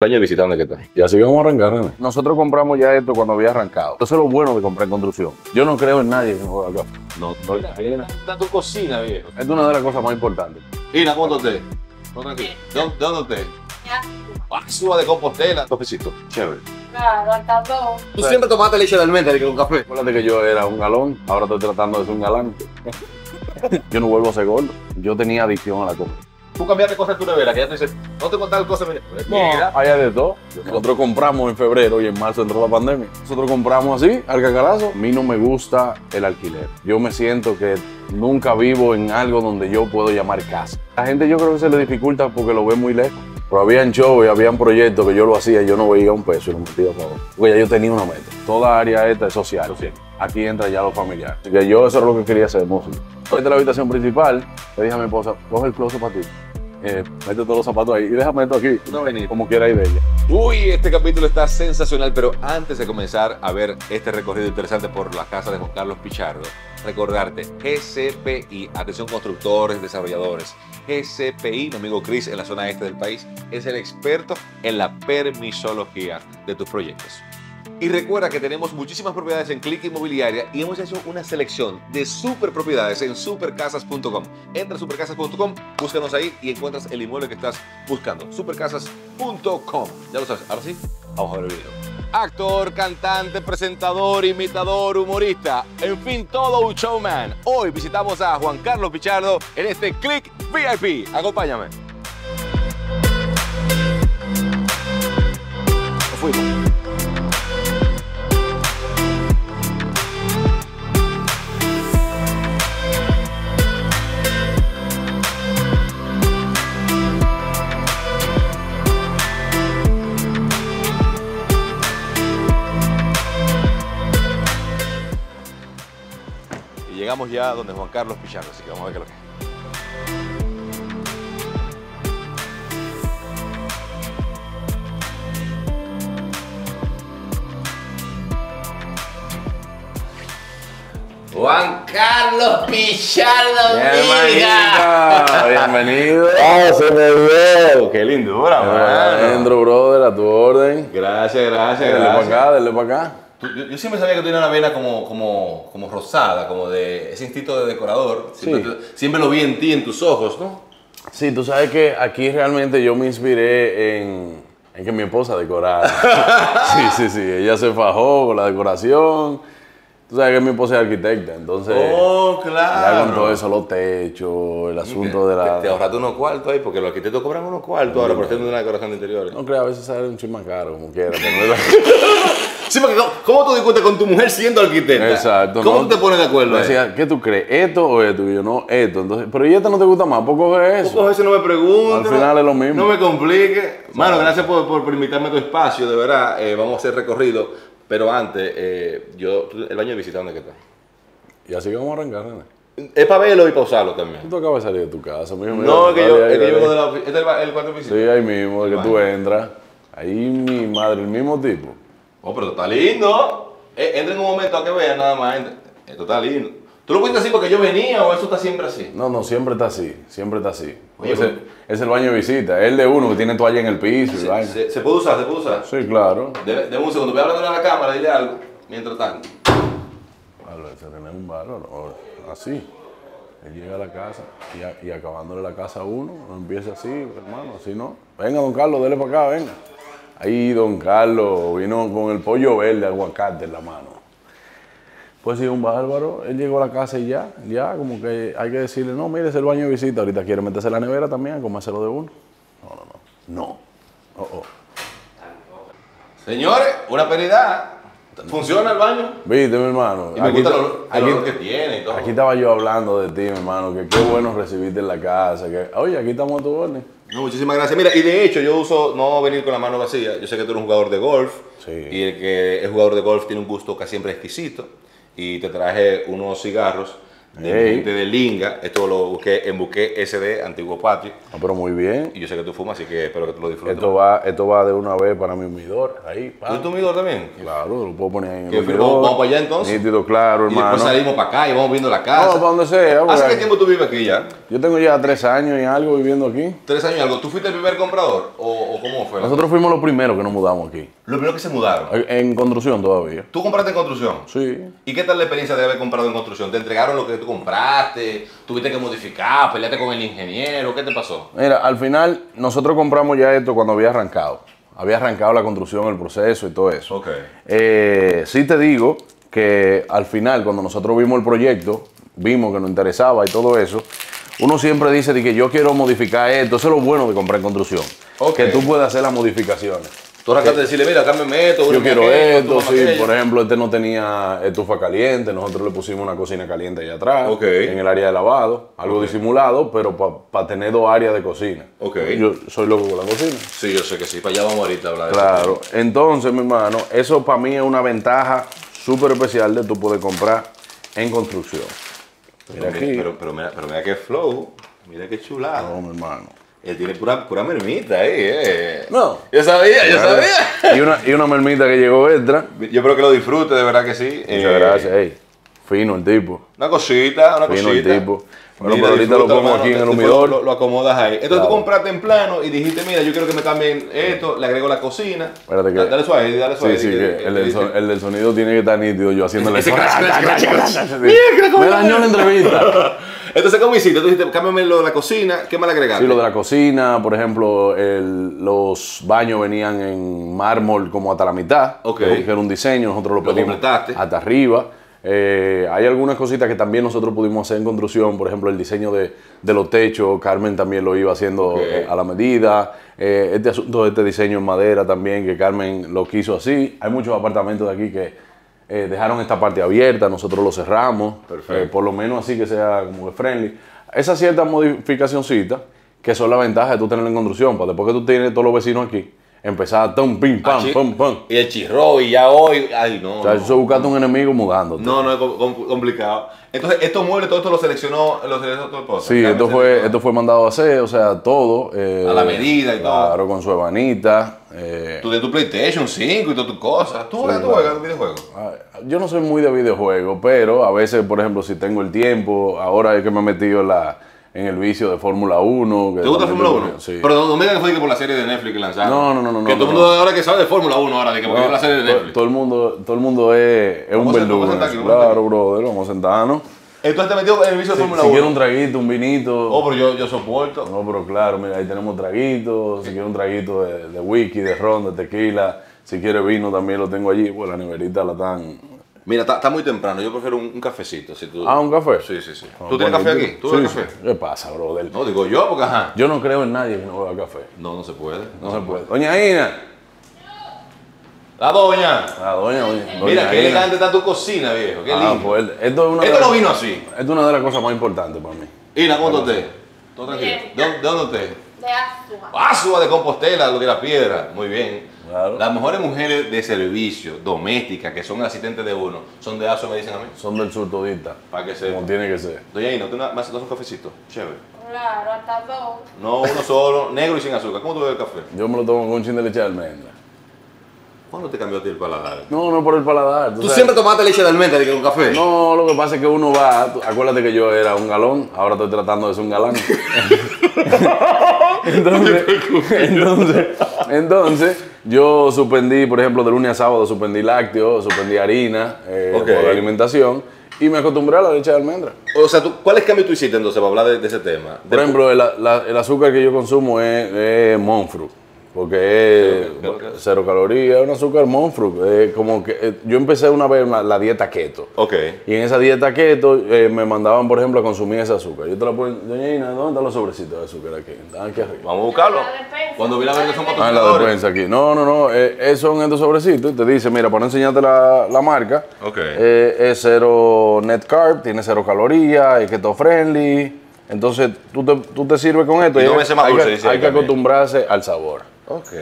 año ¿dónde que está? Y así vamos a arrancar, nene. Nosotros compramos ya esto cuando había arrancado. Eso es lo bueno de comprar en construcción. Yo no creo en nadie que me juega acá. No, no, está tu cocina, viejo. Es una de las cosas más importantes. Ina, ¿cómo usted? ¿Todo tranquilo? ¿De dónde- de dónde usted? Ah, suba de Compostela. Cafecito. Chévere. Claro, hasta dos. Tú siempre tomaste leche de almendra y con café. Acuérdate que yo era un galón, ahora estoy tratando de ser un galán. Yo no vuelvo a ser gordo. Yo tenía adicción a la comida. Tú cambiaste cosas en tu nevera, que ya te dices, no te tal cosas. Mira, Hay de todo. Nosotros compramos en febrero y en marzo entró la pandemia. Nosotros compramos así, al cacarazo. A mí no me gusta el alquiler. Yo me siento que nunca vivo en algo donde yo puedo llamar casa. La gente yo creo que se le dificulta porque lo ve muy lejos. Pero habían shows y habían proyectos que yo lo hacía y yo no veía un peso y lo metía a favor. Porque ya yo tenía una meta. Toda área esta es social. Aquí entra ya lo familiar. Así que yo eso era lo que quería hacer, músico. Esta es la habitación principal. Le dije a mi esposa, coge el closet para ti. Eh, mete todos los zapatos ahí y déjame esto aquí. no. Como quiera ir de ella. Uy, este capítulo está sensacional, pero antes de comenzar a ver este recorrido interesante por la casa de Juan Carlos Pichardo, recordarte, GCPI, atención constructores, desarrolladores, GCPI, mi amigo Chris en la zona este del país, es el experto en la permisología de tus proyectos. Y recuerda que tenemos muchísimas propiedades en Click Inmobiliaria y hemos hecho una selección de super propiedades en supercasas.com. Entra a supercasas.com, búscanos ahí y encuentras el inmueble que estás buscando. Supercasas.com. Ya lo sabes. Ahora sí, vamos a ver el video. Actor, cantante, presentador, imitador, humorista, en fin, todo un showman. Hoy visitamos a Juan Carlos Pichardo en este Click VIP. Acompáñame. Nos fuimos. Llegamos ya donde Juan Carlos Pichardo, así que vamos a ver qué es lo que es. Juan Carlos Pichardo, Hermanita, bienvenido. ¡Ah, se me vio! ¡Qué lindura, Alejandro, brother, a tu orden. Gracias, gracias, Dale para gracias. acá, dale para acá. Tú- Yo, yo siempre sabía que tú tenías una vena como, como, como rosada, como de ese instinto de decorador. Siempre, Sí. te- siempre lo vi en ti, en tus ojos, ¿no? Sí, tú sabes que aquí realmente yo me inspiré en, en que mi esposa decorara. sí, sí, sí. Ella se fajó con la decoración. Tú sabes que mi esposa es arquitecta, entonces oh, ya claro. con todo eso, los techos, el asunto de la... Te, te ahorraste unos cuartos ahí, porque los arquitectos cobran unos cuartos ahora por hacer una decoración de interiores. No creo, a veces sale un chin más caro, como quiera. pero- Sí, porque ¿cómo- ¿cómo tú discutes con tu mujer siendo arquitecta? Exacto. ¿Cómo te pones de acuerdo? Me decía, ¿qué tú crees? ¿Esto o esto? Y yo, no, esto. Entonces, pero ¿y esta no te gusta más? ¿Por coger eso? Pocas veces no me preguntes. Al final es lo mismo. No me complique. Mano, gracias por, por permitirme tu espacio, de verdad. Eh, vamos a hacer recorrido. Pero antes, eh, yo, el baño de visita, ¿dónde está? Y así que vamos a arrancar, nene. Es para verlo y para usarlo también. Tú acabas de salir de tu casa, mijo. mira, No, es que yo, es que vengo de la ofi- Este es el, el cuarto de visita. Sí, ahí mismo, de que tú entras. Ahí mi madre, el mismo tipo. Oh, pero está lindo. Eh, entra en un momento a que vean nada más. entra. Esto está lindo. ¿Tú lo cuentas así porque yo venía o eso está siempre así? No, no, siempre está así, siempre está así. Oye, es, pero- el, es el baño de visita, es el de uno que tiene toalla en el piso y Se, vaina. se- se puede usar, se puede usar. Sí, claro. Deme, un segundo, voy hablando a la cámara, dile algo. Mientras tanto. Ese René es un o- Así. Él llega a la casa y, a- y acabándole la casa a uno, no empieza así, hermano, así no. Venga, don Carlos, dele para acá, venga. Ahí don Carlos vino con el pollo verde, aguacate en la mano. Pues sí, un bárbaro. Él llegó a la casa y ya, ya, como que hay que decirle, no, mire, es el baño de visita, ahorita quiere meterse en la nevera también, comérselo de uno. No, no, no. No. Oh, oh. Señores, una penidad. ¿Funciona el baño? Viste, mi hermano. Y me gusta el ta- olor, el olor que tiene y todo. Aquí estaba yo hablando de ti, mi hermano, que qué bueno recibirte en la casa. Que, oye, aquí estamos a tu orden. No, muchísimas gracias. Mira, y de hecho yo uso no venir con la mano vacía. Yo sé que tú eres un jugador de golf. Sí. Y el que es jugador de golf tiene un gusto casi siempre exquisito. Y te traje unos cigarros de Ey. mi gente de Linga. Esto lo busqué en Buque SD, Antiguo Patio. Ah, pero muy bien. Y yo sé que tú fumas, así que espero que tú lo disfrutes. Esto va, esto va de una vez para mi humidor. Ahí. ¿Tú tu humidor también? Claro, lo puedo poner en el humidor. ¿Vamos- vamos para allá, entonces? Nítido, claro, Y después hermano. salimos para acá y vamos viendo la casa. No, para donde sea. ¿Hace qué tiempo tú vives aquí ya? Yo tengo ya tres años y algo viviendo aquí. ¿Tres años y algo? ¿Tú fuiste el primer comprador? ¿O, o cómo fue? Nosotros fuimos los primeros que nos mudamos aquí. Los primeros que se mudaron. En construcción todavía. ¿Tú compraste en construcción? Sí. ¿Y qué tal la experiencia de haber comprado en construcción? ¿Te entregaron lo que tú compraste? ¿Tuviste que modificar? ¿Peleaste con el ingeniero? ¿Qué te pasó? Mira, al final nosotros compramos ya esto cuando había arrancado. Había arrancado la construcción, el proceso y todo eso. Ok. Eh, sí te digo que al final, cuando nosotros vimos el proyecto, vimos que nos interesaba y todo eso, uno siempre dice de que yo quiero modificar esto. Eso es lo bueno de comprar en construcción. Ok. Que tú puedes hacer las modificaciones. Tú arrancaste de decirle, mira, cámbiame esto. Yo quiero esto, sí. aquello. Por ejemplo, este no tenía estufa caliente, nosotros le pusimos una cocina caliente allá atrás, en el área de lavado, algo disimulado, pero para tener dos áreas de cocina. Ok. Yo soy loco con la cocina. Sí, yo sé que sí. Para allá vamos ahorita a hablar de eso. Claro. Entonces, mi hermano, eso para mí es una ventaja súper especial de tú poder comprar en construcción. Mira Pero, aquí. pero, pero mira, pero mira qué flow. Mira qué chulada. No, mi hermano. Él tiene pura, pura mermita ahí, eh. No. Yo sabía, yo sabía. Y una, y una mermita que llegó extra. Yo espero que lo disfrute, de verdad que sí. Muchas Eh, gracias. Ey, fino el tipo. Una cosita, una Fino cosita. el tipo. Bueno, Mira, pero ahorita lo pongo aquí en el humidor. Lo, lo acomodas ahí. Entonces tú Claro. compraste en plano y dijiste, mira, yo quiero que me cambien esto, le agrego la cocina. Espérate que- Da- Dale suave, dale suave. Sí, sí, que el, del son- el del sonido tiene que estar nítido, yo haciéndole Ese crash, crash, crash. Me dañó la entrevista. Entonces, ¿cómo hiciste? Tú dijiste, cámbiame lo de la cocina, ¿qué más le agregaste? Sí, lo de la cocina, por ejemplo, el- los baños venían en mármol como hasta la mitad, Ok. que era un diseño, nosotros lo Lo pedimos completaste. hasta arriba. Eh, hay algunas cositas que también nosotros pudimos hacer en construcción, por ejemplo, el diseño de, de los techos, Carmen también lo iba haciendo eh, a la medida. Eh, este asunto de este diseño en madera también, que Carmen lo quiso así. Hay muchos apartamentos de aquí que eh, dejaron esta parte abierta, nosotros lo cerramos, por lo menos así que sea como que friendly. Esas ciertas modificacioncitas que son la ventaja de tú tenerlo en construcción, para después que tú tienes todos los vecinos aquí, empezar a tum, pim, pam, pam, pam. Y el chirro, y ya hoy. Ay, no. O sea, no. eso es buscarte un enemigo mudándote. No, no es com- com- complicado. Entonces, estos muebles, todo esto lo seleccionó, lo seleccionó tu esposa. Sí, esto fue, esto fue mandado a hacer, o sea, todo. eh, A la medida y todo. Claro, con su ebanita. eh, Tú de tu PlayStation 5 y todas tus cosas. ¿Tú juegas, tú claro. juegas videojuegos? ah, yo no soy muy de videojuegos, pero a veces, por ejemplo, si tengo el tiempo, ahora es que me he metido en, la, en el vicio de Fórmula 1. que ¿Te gusta Fórmula tengo- 1? Sí. Pero no, me digas que fue que por la serie de Netflix que lanzaron. No, no, no, no, Que no, todo el mundo ahora que sabe de Fórmula 1 ahora, de que porque es la serie de Netflix. todo, el mundo, todo el mundo es, es un verdugo. Claro, brother, vamos a sentarnos. Entonces te metió en el vicio de Si, Fórmula si 1. quiere un traguito, un vinito. Oh, pero yo, yo soporto. No, pero claro, mira, ahí tenemos traguitos. Si quiere un traguito de, de whisky, de ron, de tequila. Si quiere vino, también lo tengo allí. Pues la neverita la dan. Mira, está, muy temprano. Yo prefiero un, un cafecito. Si tú... Ah, un café. Sí, sí, sí. Ah, ¿Tú tienes café ¿y aquí? ¿Tú Sí, café? ¿Qué pasa, brother? No, digo yo, porque ajá. Yo no creo en nadie que no beba café. No, no se puede. No se puede. Doña Ina. La doña. Ah, doña, doña. Mira, doña qué elegante está tu cocina, viejo. Qué Ah, lindo. pues esto es una Esto no las- vino así. Esto es una de las cosas más importantes para mí. Ina, ¿cómo está usted? ¿Todo tranquilo? ¿De dónde, de dónde usted? De Azúa. Asua de Compostela, lo de la piedra. Muy bien. Claro. Las mejores mujeres de servicio, domésticas, que son asistentes de uno, son de Asua, me dicen a mí. Son del sur todita. Para que Como sepan. tiene que ser. Doña Ina, ¿tú una- me haces un cafecito? Chévere. Claro, hasta dos. No uno solo, negro y sin azúcar. ¿Cómo tú bebes café? Yo me lo tomo con un chin de leche de almendra. ¿Cuándo te cambió a ti el paladar? No, no por el paladar. ¿Tú siempre tomaste leche de almendra que con café? No, lo que pasa es que uno va, tú- acuérdate que yo era un galón, ahora estoy tratando de ser un galán. entonces, entonces, entonces, yo suspendí, por ejemplo, de lunes a sábado suspendí lácteos, suspendí harina eh, Ok. por la alimentación y me acostumbré a la leche de almendra. O sea, ¿tú, ¿cuáles cambios tú hiciste entonces para hablar de, de ese tema? Por ejemplo, el, la- el azúcar que yo consumo es, es Monfruit, porque es ¿Qué- qué- qué- cero calorías, es un azúcar Monfruit. Es como que eh, yo empecé una vez la, la dieta keto. Ok. Y en esa dieta keto eh, me mandaban, por ejemplo, a consumir ese azúcar. Yo te la pongo, doña Ina, ¿dónde están los sobrecitos de azúcar aquí? Están aquí arriba. Vamos a buscarlo. Cuando vi la verde son Ah, en la patrocinadores. despensa aquí. No, no, no. Eh, eh, son estos sobrecitos. y Te dice, mira, para no enseñarte la, la marca, Ok. eh, es cero net carb, tiene cero calorías, es keto friendly. Entonces, tú te, tú te sirves con esto. Y hay- más dulce, que- dice hay ahí que también. acostumbrarse al sabor. Ok.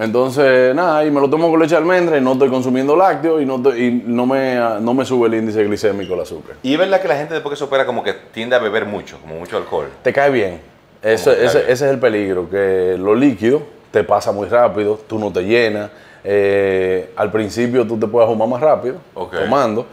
Entonces, nada, y me lo tomo con leche de almendra y no estoy consumiendo lácteos y no, estoy- y no, me, no me sube el índice glicémico el azúcar. Y es verdad que la gente después que se opera como que tiende a beber mucho, como mucho alcohol. Te cae bien. Ese, ¿Cómo te cae ese- ese es el peligro, que lo líquido te pasa muy rápido, tú no te llenas. eh, al principio tú te puedes fumar más rápido, tomando,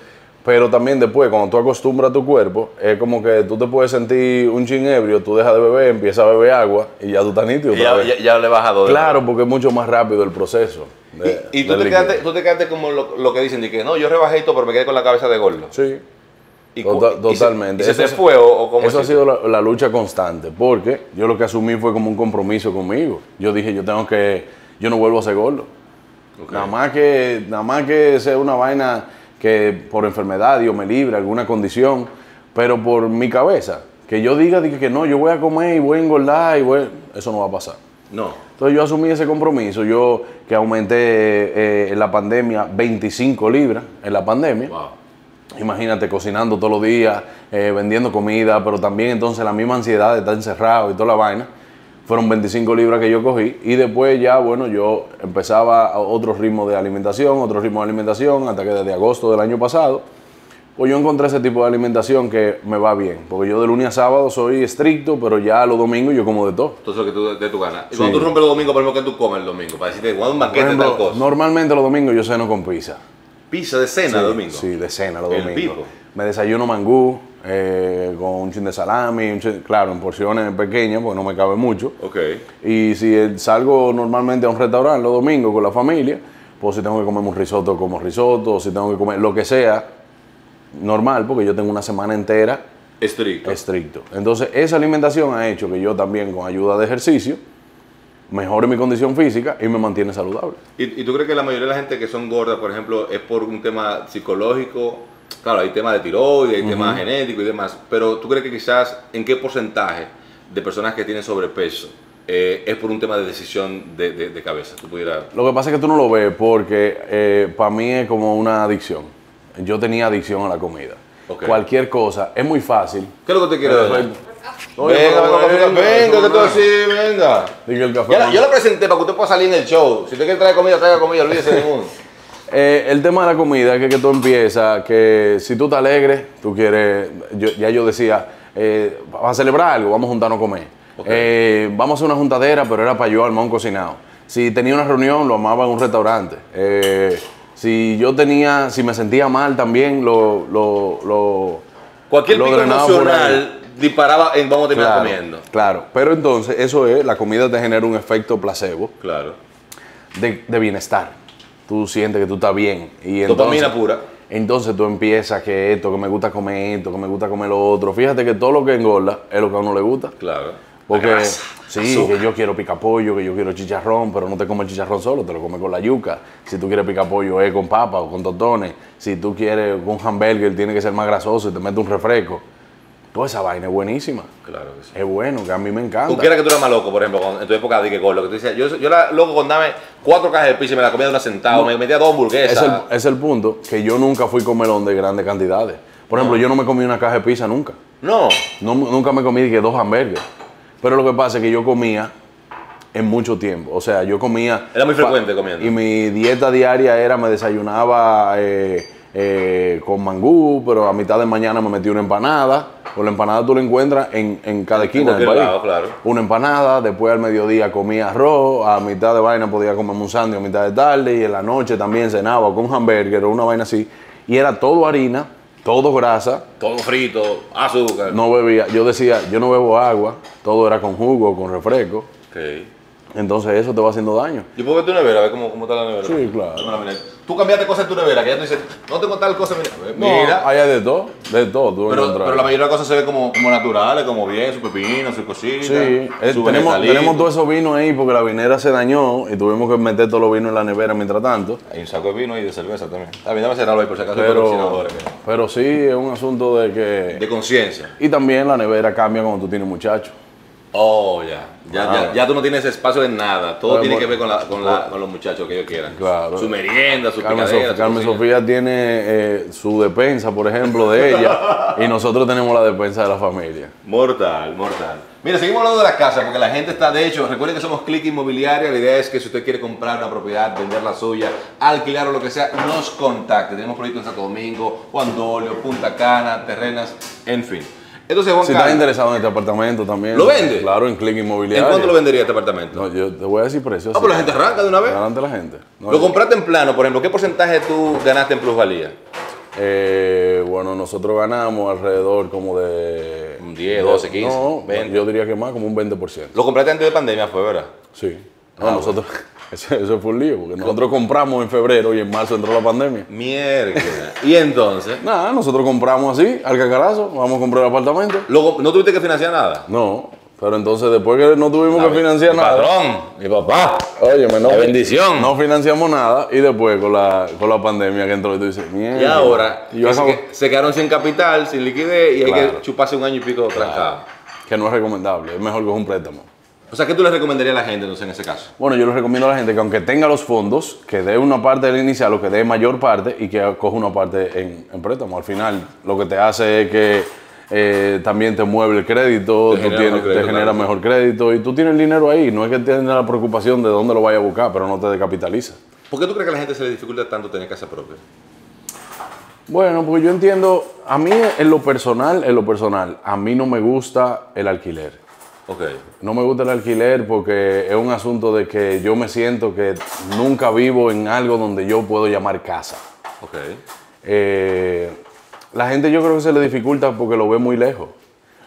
pero también después, cuando tú acostumbras a tu cuerpo, es como que tú te puedes sentir un chin ebrio, tú dejas de beber, empiezas a beber agua y ya tú estás nítido. Y otra ya, vez. ya, ya le baja dos. Claro, porque es mucho más rápido el proceso. de- Y, y tú, te quedaste, tú te quedaste como lo, lo que dicen, de que no, yo rebajé esto, pero me quedé con la cabeza de gordo. Sí. Y Tota- y se- totalmente. ¿Y se, Eso te es- fue o, o cómo Eso ha sido la, la lucha constante, porque yo lo que asumí fue como un compromiso conmigo. Yo dije, yo tengo que, yo no vuelvo a ser gordo. Nada más que, nada más que sea una vaina que por enfermedad Dios me libre, alguna condición, pero por mi cabeza, que yo diga que no, yo voy a comer y voy a engordar y voy, eso no va a pasar. No. Entonces yo asumí ese compromiso, yo que aumenté eh, en la pandemia 25 libras en la pandemia. Wow. Imagínate cocinando todos los días, eh, vendiendo comida, pero también entonces la misma ansiedad de estar encerrado y toda la vaina. Fueron 25 libras que yo cogí y después ya, bueno, yo empezaba a otro ritmo de alimentación, otro ritmo de alimentación, hasta que desde agosto del año pasado, pues yo encontré ese tipo de alimentación que me va bien, porque yo de lunes a sábado soy estricto, pero ya los domingos yo como de todo. Entonces lo que tú de tu gana. Y Sí. cuando tú rompes los domingos, por ejemplo, ¿qué tú comes el domingo? Para decirte, cuando un banquete tal cosa. normalmente los domingos yo ceno con pizza. Pizza de cena sí, domingo. Sí, de cena los El domingos. Me desayuno mangú eh, con un chin de salami, un chin- claro, en porciones pequeñas porque no me cabe mucho. Ok. Y si eh, salgo normalmente a un restaurante los domingos con la familia, pues si tengo que comer un risotto, como risotto, o si tengo que comer lo que sea, normal, porque yo tengo una semana entera Estricto. estricto. Entonces, esa alimentación ha hecho que yo también, con ayuda de ejercicio, mejore mi condición física y me mantiene saludable. ¿Y, y tú crees que la mayoría de la gente que son gordas, por ejemplo, es por un tema psicológico? Claro, hay temas de tiroides, hay temas genéticos y demás, pero tú crees que quizás en qué porcentaje de personas que tienen sobrepeso eh, es por un tema de decisión de, de- de cabeza? Tú pudieras... Lo que pasa es que tú no lo ves porque para mí es como una adicción. Yo tenía adicción a la comida. Cualquier cosa, es muy fácil. ¿Qué es lo que te quiero decir? Oye, venga, venga, venga, que tú así, venga. El café. Ya la- yo la presenté para que usted pueda salir en el show. Si usted quiere traer comida, traiga comida, olvídese de ninguno. Eh, el tema de la comida es que, que tú empiezas, que si tú te alegres, tú quieres, yo- ya yo decía, eh, vamos a celebrar algo, vamos a juntarnos a comer. Eh, vamos a hacer una juntadera, pero era para yo armar un cocinado. Si tenía una reunión, lo amaba en un restaurante. Eh, si yo tenía, si me sentía mal también, lo, lo, lo Cualquier lo pico emocional disparaba en vamos a terminar Claro, comiendo. claro, pero entonces eso es, la comida te genera un efecto placebo Claro. de, de bienestar. Tú sientes que tú estás bien. Y Dopamina entonces, pura. Entonces tú empiezas que esto, que me gusta comer esto, que me gusta comer lo otro. Fíjate que todo lo que engorda es lo que a uno le gusta. Claro. Porque grasa, sí, azúcar. que yo quiero pica pollo, que yo quiero chicharrón, pero no te comes el chicharrón solo, te lo comes con la yuca. Si tú quieres pica pollo es con papa o con tostones. Si tú quieres un hamburger tiene que ser más grasoso y te metes un refresco. Toda esa vaina es buenísima. Claro que sí. Es bueno, que a mí me encanta. Tú quieras que tú eras más loco, por ejemplo, en tu época de que gordo, que tú decías, yo, yo era loco con darme cuatro cajas de pizza y me la comía de una sentada, me metía dos es hamburguesas. el, es el punto que yo nunca fui comelón de grandes cantidades. Por ejemplo, yo no me comí una caja de pizza nunca. No, No- nunca me comí que dos hamburgues. Pero lo que pasa es que yo comía en mucho tiempo. O sea, yo comía. Era muy frecuente comiendo. Y mi dieta diaria era: me desayunaba eh, eh, con mangú, pero a mitad de mañana me metí una empanada. O la empanada tú la encuentras en, en cada esquina del cualquier país. lado, claro. Una empanada, después al mediodía comía arroz, a mitad de vaina podía comerme un sándwich a mitad de tarde y en la noche también cenaba con un hamburger o una vaina así. Y era todo harina, todo grasa, todo frito, azúcar. no bebía, yo decía, yo no bebo agua, todo era con jugo, con refresco, Ok. entonces eso te va haciendo daño. Yo puedo ver tu nevera, a ver cómo, cómo está la nevera. Sí, claro. Tú cambiaste cosas en tu nevera, que ya tú dices, no tengo tal cosa, mira. No, mira. hay de todo, de todo. tú pero, la mayoría de las cosas se ven como, como naturales, como bien, su pepino, su cosita. Sí, eh, tenemos, tenemos todos esos vinos ahí porque la vinera se dañó y tuvimos que meter todos los vinos en la nevera mientras tanto. Hay un saco de vino y de cerveza también. También dame cerrarlo ahí por si acaso. Pero, pero sí, es un asunto de que... De conciencia. Y también la nevera cambia cuando tú tienes muchachos. Oh, ya. Ya, Ah. ya, ya tú no tienes espacio de nada. Todo Bueno, tiene que ver con, la, con, la- con los muchachos que ellos quieran. Claro. Su merienda, su Carmen, picadera. Sof- su Carmen. Sofía tiene eh, su despensa, por ejemplo, de ella, y nosotros tenemos la despensa de la familia. Mortal, mortal. Mira, seguimos hablando de la casa porque la gente está, de hecho, recuerden que somos Click Inmobiliaria. La idea es que si usted quiere comprar una propiedad, vender la suya, alquilar o lo que sea, nos contacte. Tenemos proyectos en Santo Domingo, Juan Dolio, Punta Cana, Terrenas, en fin. Entonces, Juan Si estás interesado en este apartamento también. ¿Lo vende? Claro, en Click ¿en Inmobiliario. cuánto lo vendería este apartamento? No, yo te voy a decir precios. Ah, pues la gente arranca de una vez. Adelante la gente. No, Lo yo- compraste en plano, por ejemplo. ¿Qué porcentaje tú ganaste en plusvalía? Eh, bueno, nosotros ganamos alrededor como de... Un 10, 12, 15, No, 20. yo diría que más, como un 20%. Lo compraste antes de pandemia, fue, ¿verdad? Sí. Ah, No, nosotros... Eso, eso fue un lío, porque nosotros compramos en febrero y en marzo entró la pandemia. Mierda. y entonces, Nada, nosotros compramos así, al cacarazo, vamos a comprar el apartamento. luego, ¿no tuviste que financiar nada? No, pero entonces después que no tuvimos que financiar Mi nada. Patrón, mi papá. Óyeme, no, La bendición. no financiamos nada y después con la, con la pandemia que entró y tú dices, mierda. Y ahora, Y yo que se, acabo- que- se quedaron sin capital, sin liquidez y hay Claro. que chuparse un año y pico trancado. que no es recomendable, es mejor que un préstamo. O sea, ¿qué tú le recomendarías a la gente entonces en ese caso? Bueno, yo les recomiendo a la gente que aunque tenga los fondos, que dé una parte del inicial o que dé mayor parte y que coja una parte en, en préstamo. Al final, lo que te hace es que eh, también te mueve el crédito, Te tú genera tienes- mejor crédito, te genera claro. mejor crédito y tú tienes el dinero ahí. No es que tengas la preocupación de dónde lo vaya a buscar, pero no te descapitaliza. ¿Por qué tú crees que a la gente se le dificulta tanto tener casa propia? Bueno, porque yo entiendo, a mí en lo personal, en lo personal, a mí no me gusta el alquiler. Ok. No me gusta el alquiler porque es un asunto de que yo me siento que nunca vivo en algo donde yo puedo llamar casa. Ok. Eh, la gente yo creo que se le dificulta porque lo ve muy lejos.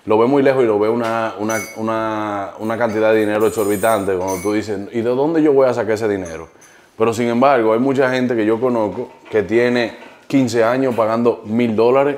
Lo ve muy lejos y lo ve una, una, una, una cantidad de dinero exorbitante cuando tú dices, ¿y de dónde yo voy a sacar ese dinero? Pero sin embargo, hay mucha gente que yo conozco que tiene 15 años pagando mil dólares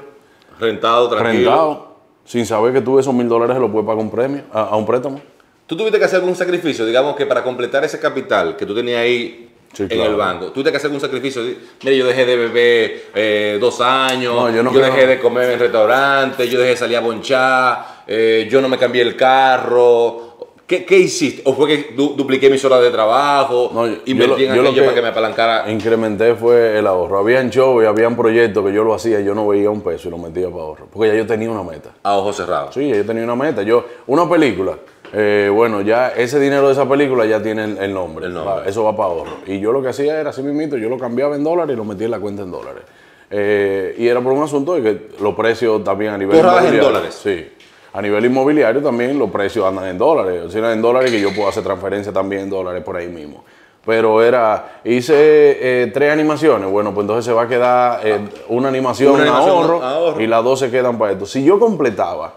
Rentado, tranquilo. rentado, sin saber que tú esos mil dólares se los puedes pagar un premio, a, a un préstamo. ¿Tú tuviste que hacer algún sacrificio? Digamos que para completar ese capital que tú tenías ahí Sí, en claro. el banco, ¿tuviste que hacer algún sacrificio? Mira, yo dejé de beber eh, dos años, No, yo no dejé de comer en restaurantes, yo dejé de salir a bonchar, eh, yo no me cambié el carro. ¿Qué, qué hiciste? ¿O fue que du- dupliqué mis horas de trabajo? No, yo- invertí yo lo- en yo lo aquello que- para que me apalancara. Incrementé fue el ahorro. Habían shows y habían proyectos que yo lo hacía y yo no veía un peso y lo metía para ahorro. Porque ya yo tenía una meta. A ojos cerrados. Sí, ya yo tenía una meta. Yo, una película, eh, bueno, ya ese dinero de esa película ya tiene el, el nombre. El nombre. Va, Eso va para ahorro. Y yo lo que hacía era así mismito, yo lo cambiaba en dólares y lo metía en la cuenta en dólares. Eh, y era por un asunto de que los precios también a nivel ¿Tú en dólares? Sí. A nivel inmobiliario también los precios andan en dólares. O sea, en dólares que yo puedo hacer transferencia también en dólares por ahí mismo. Pero era, hice eh, tres animaciones. Bueno, pues entonces se va a quedar eh, una animación Una en animación, ahorro, ahorro. y las dos se quedan para esto. Si yo completaba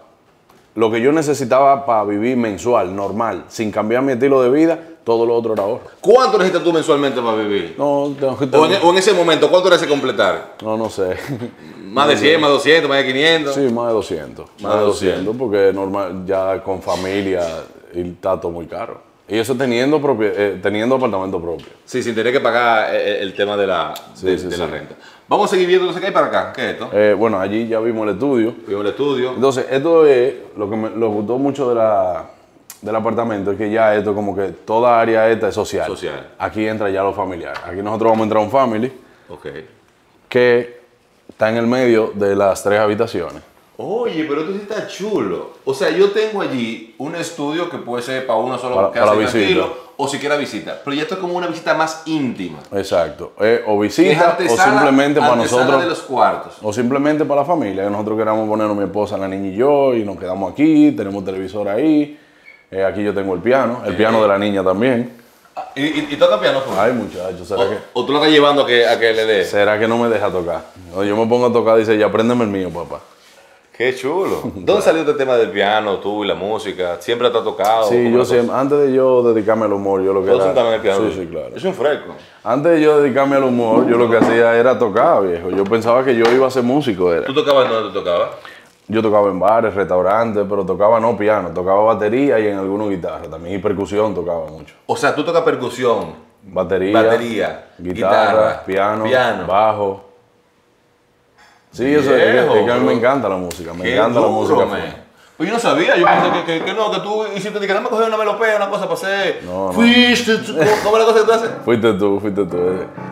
lo que yo necesitaba para vivir mensual, normal, sin cambiar mi estilo de vida, todo lo otro era ahorro. ¿Cuánto necesitas tú mensualmente para vivir? No, tengo que O en, o en ese momento, ¿cuánto era ese completar? no, no sé. ¿Más de 100, más de 200, más de 500? Sí, más de 200. Más, de 200, porque normal, ya con familia y está todo muy caro. Y eso teniendo, propie- eh, teniendo apartamento propio. Sí, sin tener que pagar eh, el tema de la, de, sí, de sí. la renta. Vamos a seguir viendo entonces qué hay para acá. ¿Qué es esto? Eh, bueno, allí ya vimos el estudio. Vimos el estudio. Entonces, esto es lo que me lo gustó mucho de la, del apartamento, es que ya esto como que toda área esta es social. Social. Aquí entra ya lo familiar. Aquí nosotros vamos a entrar a un family Ok. que está en el medio de las tres habitaciones. Oye, pero esto sí está chulo. O sea, yo tengo allí un estudio que puede ser para uno solo Para- que para hace visita. o siquiera visita. Pero ya esto es como una visita más íntima. Exacto. Eh, o visita o simplemente para nosotros. de los cuartos. O simplemente para la familia, nosotros queramos ponernos mi esposa, la niña y yo, y nos quedamos aquí, tenemos televisor ahí. Eh, aquí yo tengo el piano, el piano de la niña también. Ah, ¿Y, y, y toca piano? pues? Ay, muchachos, ¿será, o, que, o tú lo estás llevando a que, a que le dé? ¿será que no me deja tocar? Yo me pongo a tocar, dice, ya préndeme el mío, papá. Qué chulo. ¿Dónde salió este tema del piano, tú y la música? ¿Siempre te ha tocado? Sí, ¿Cómo yo siempre, antes de yo dedicarme al humor, yo lo que? ¿Todos era... en el piano? Sí, sí, claro. Es un fresco. Antes de yo dedicarme al humor, yo lo que hacía era tocar, viejo. Yo pensaba que yo iba a ser músico, era. ¿Tú tocabas dónde te tocabas? Yo tocaba en bares, restaurantes, pero tocaba no piano, tocaba batería y en algunos guitarra. También y percusión tocaba mucho. O sea, tú tocas percusión, Batería, batería, guitarra, piano, piano. bajo. Sí, eso es, que- es que a mí me encanta la música, me encanta la música. man. Pues yo no sabía, yo pensé que, que, que no, que tú hiciste, que no me cogió una melopea, una cosa para hacer. No, no. Fuiste, tú- ¿cómo, es la cosa que tú haces? Fuiste tú, fuiste tú.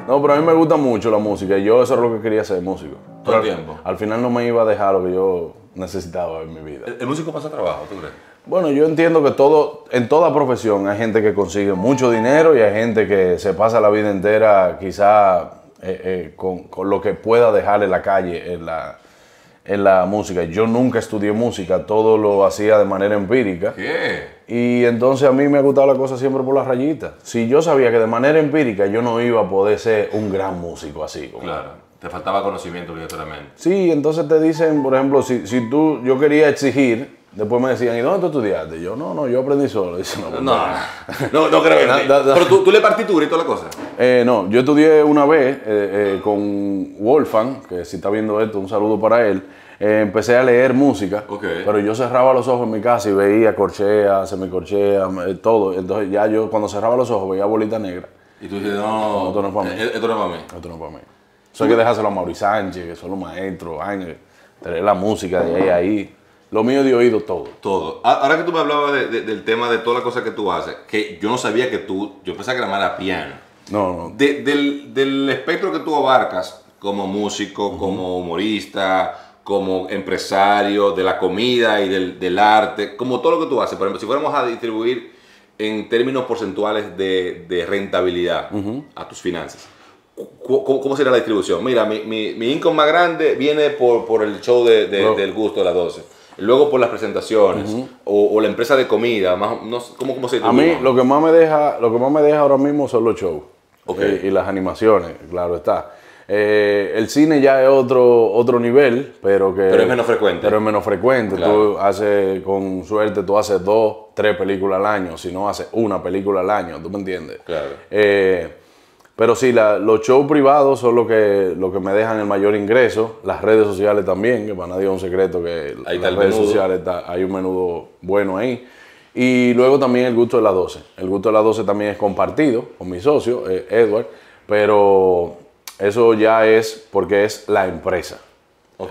No, pero a mí me gusta mucho la música y yo eso era lo que quería ser, músico. Todo el Pero al- tiempo. Al final no me iba a dejar lo que yo necesitaba en mi vida. El, el músico pasa trabajo, ¿tú crees? Bueno, yo entiendo que todo, en toda profesión hay gente que consigue mucho dinero y hay gente que se pasa la vida entera quizá eh, eh, con, con lo que pueda dejar en la calle, en la, en la música. Yo nunca estudié música, todo lo hacía de manera empírica. ¿Qué? Y entonces a mí me ha gustado la cosa siempre por las rayitas. Si yo sabía que de manera empírica yo no iba a poder ser un gran músico así. como- Claro, te faltaba conocimiento obligatoriamente. Sí, entonces te dicen, por ejemplo, si, si tú, yo quería exigir, después me decían, ¿y dónde tú estudiaste? Yo, no, no, yo aprendí solo. Dice, no, pues, No, no, no creo que Pero tú, tú le partitura y toda la cosa. Eh, no, yo estudié una vez eh, eh, con Wolfgang, que si está viendo esto, un saludo para él. Eh, empecé a leer música, pero yo cerraba los ojos en mi casa y veía corchea, semicorchea, todo. Entonces ya yo cuando cerraba los ojos veía bolita negra. Y tú dices, no, esto no es para mí. Esto no es para mí. Esto no es para mí. Eso hay que dejárselo a Mauri Sánchez, que son los maestros, años, tener la música de ahí ahí. Lo mío de oído todo. Todo. Ahora que tú me hablabas de- de- del tema de toda la cosa que tú haces, que yo no sabía que tú, yo pensaba que era piano. No, no. De- del, del espectro que tú abarcas como músico, como humorista, como empresario, de la comida y del, del arte, como todo lo que tú haces, por ejemplo, si fuéramos a distribuir en términos porcentuales de, rentabilidad a tus finanzas, ¿cómo, cómo sería la distribución? Mira, mi, mi, mi income más grande viene por, por el show de- del gusto de las 12. Luego por las presentaciones o, o la empresa de comida, más, no ¿cómo, cómo se A mí distribuye? lo que más me deja, lo que más me deja ahora mismo son los shows Ok. eh, y las animaciones, claro está. Eh, el cine ya es otro, otro nivel, pero que... Pero es menos frecuente. Pero es menos frecuente. Claro. Tú haces, con suerte, tú haces dos, tres películas al año, si no haces una película al año, ¿tú me entiendes? Claro. Eh, pero sí, la- los shows privados son lo que, lo que me dejan el mayor ingreso. Las redes sociales también, que para nadie es un secreto que Ahí las redes menudo. sociales está- hay un menudo bueno ahí. Y luego también el gusto de las 12. El gusto de las 12 también es compartido con mi socio, eh, Edward, pero eso ya es porque es la empresa.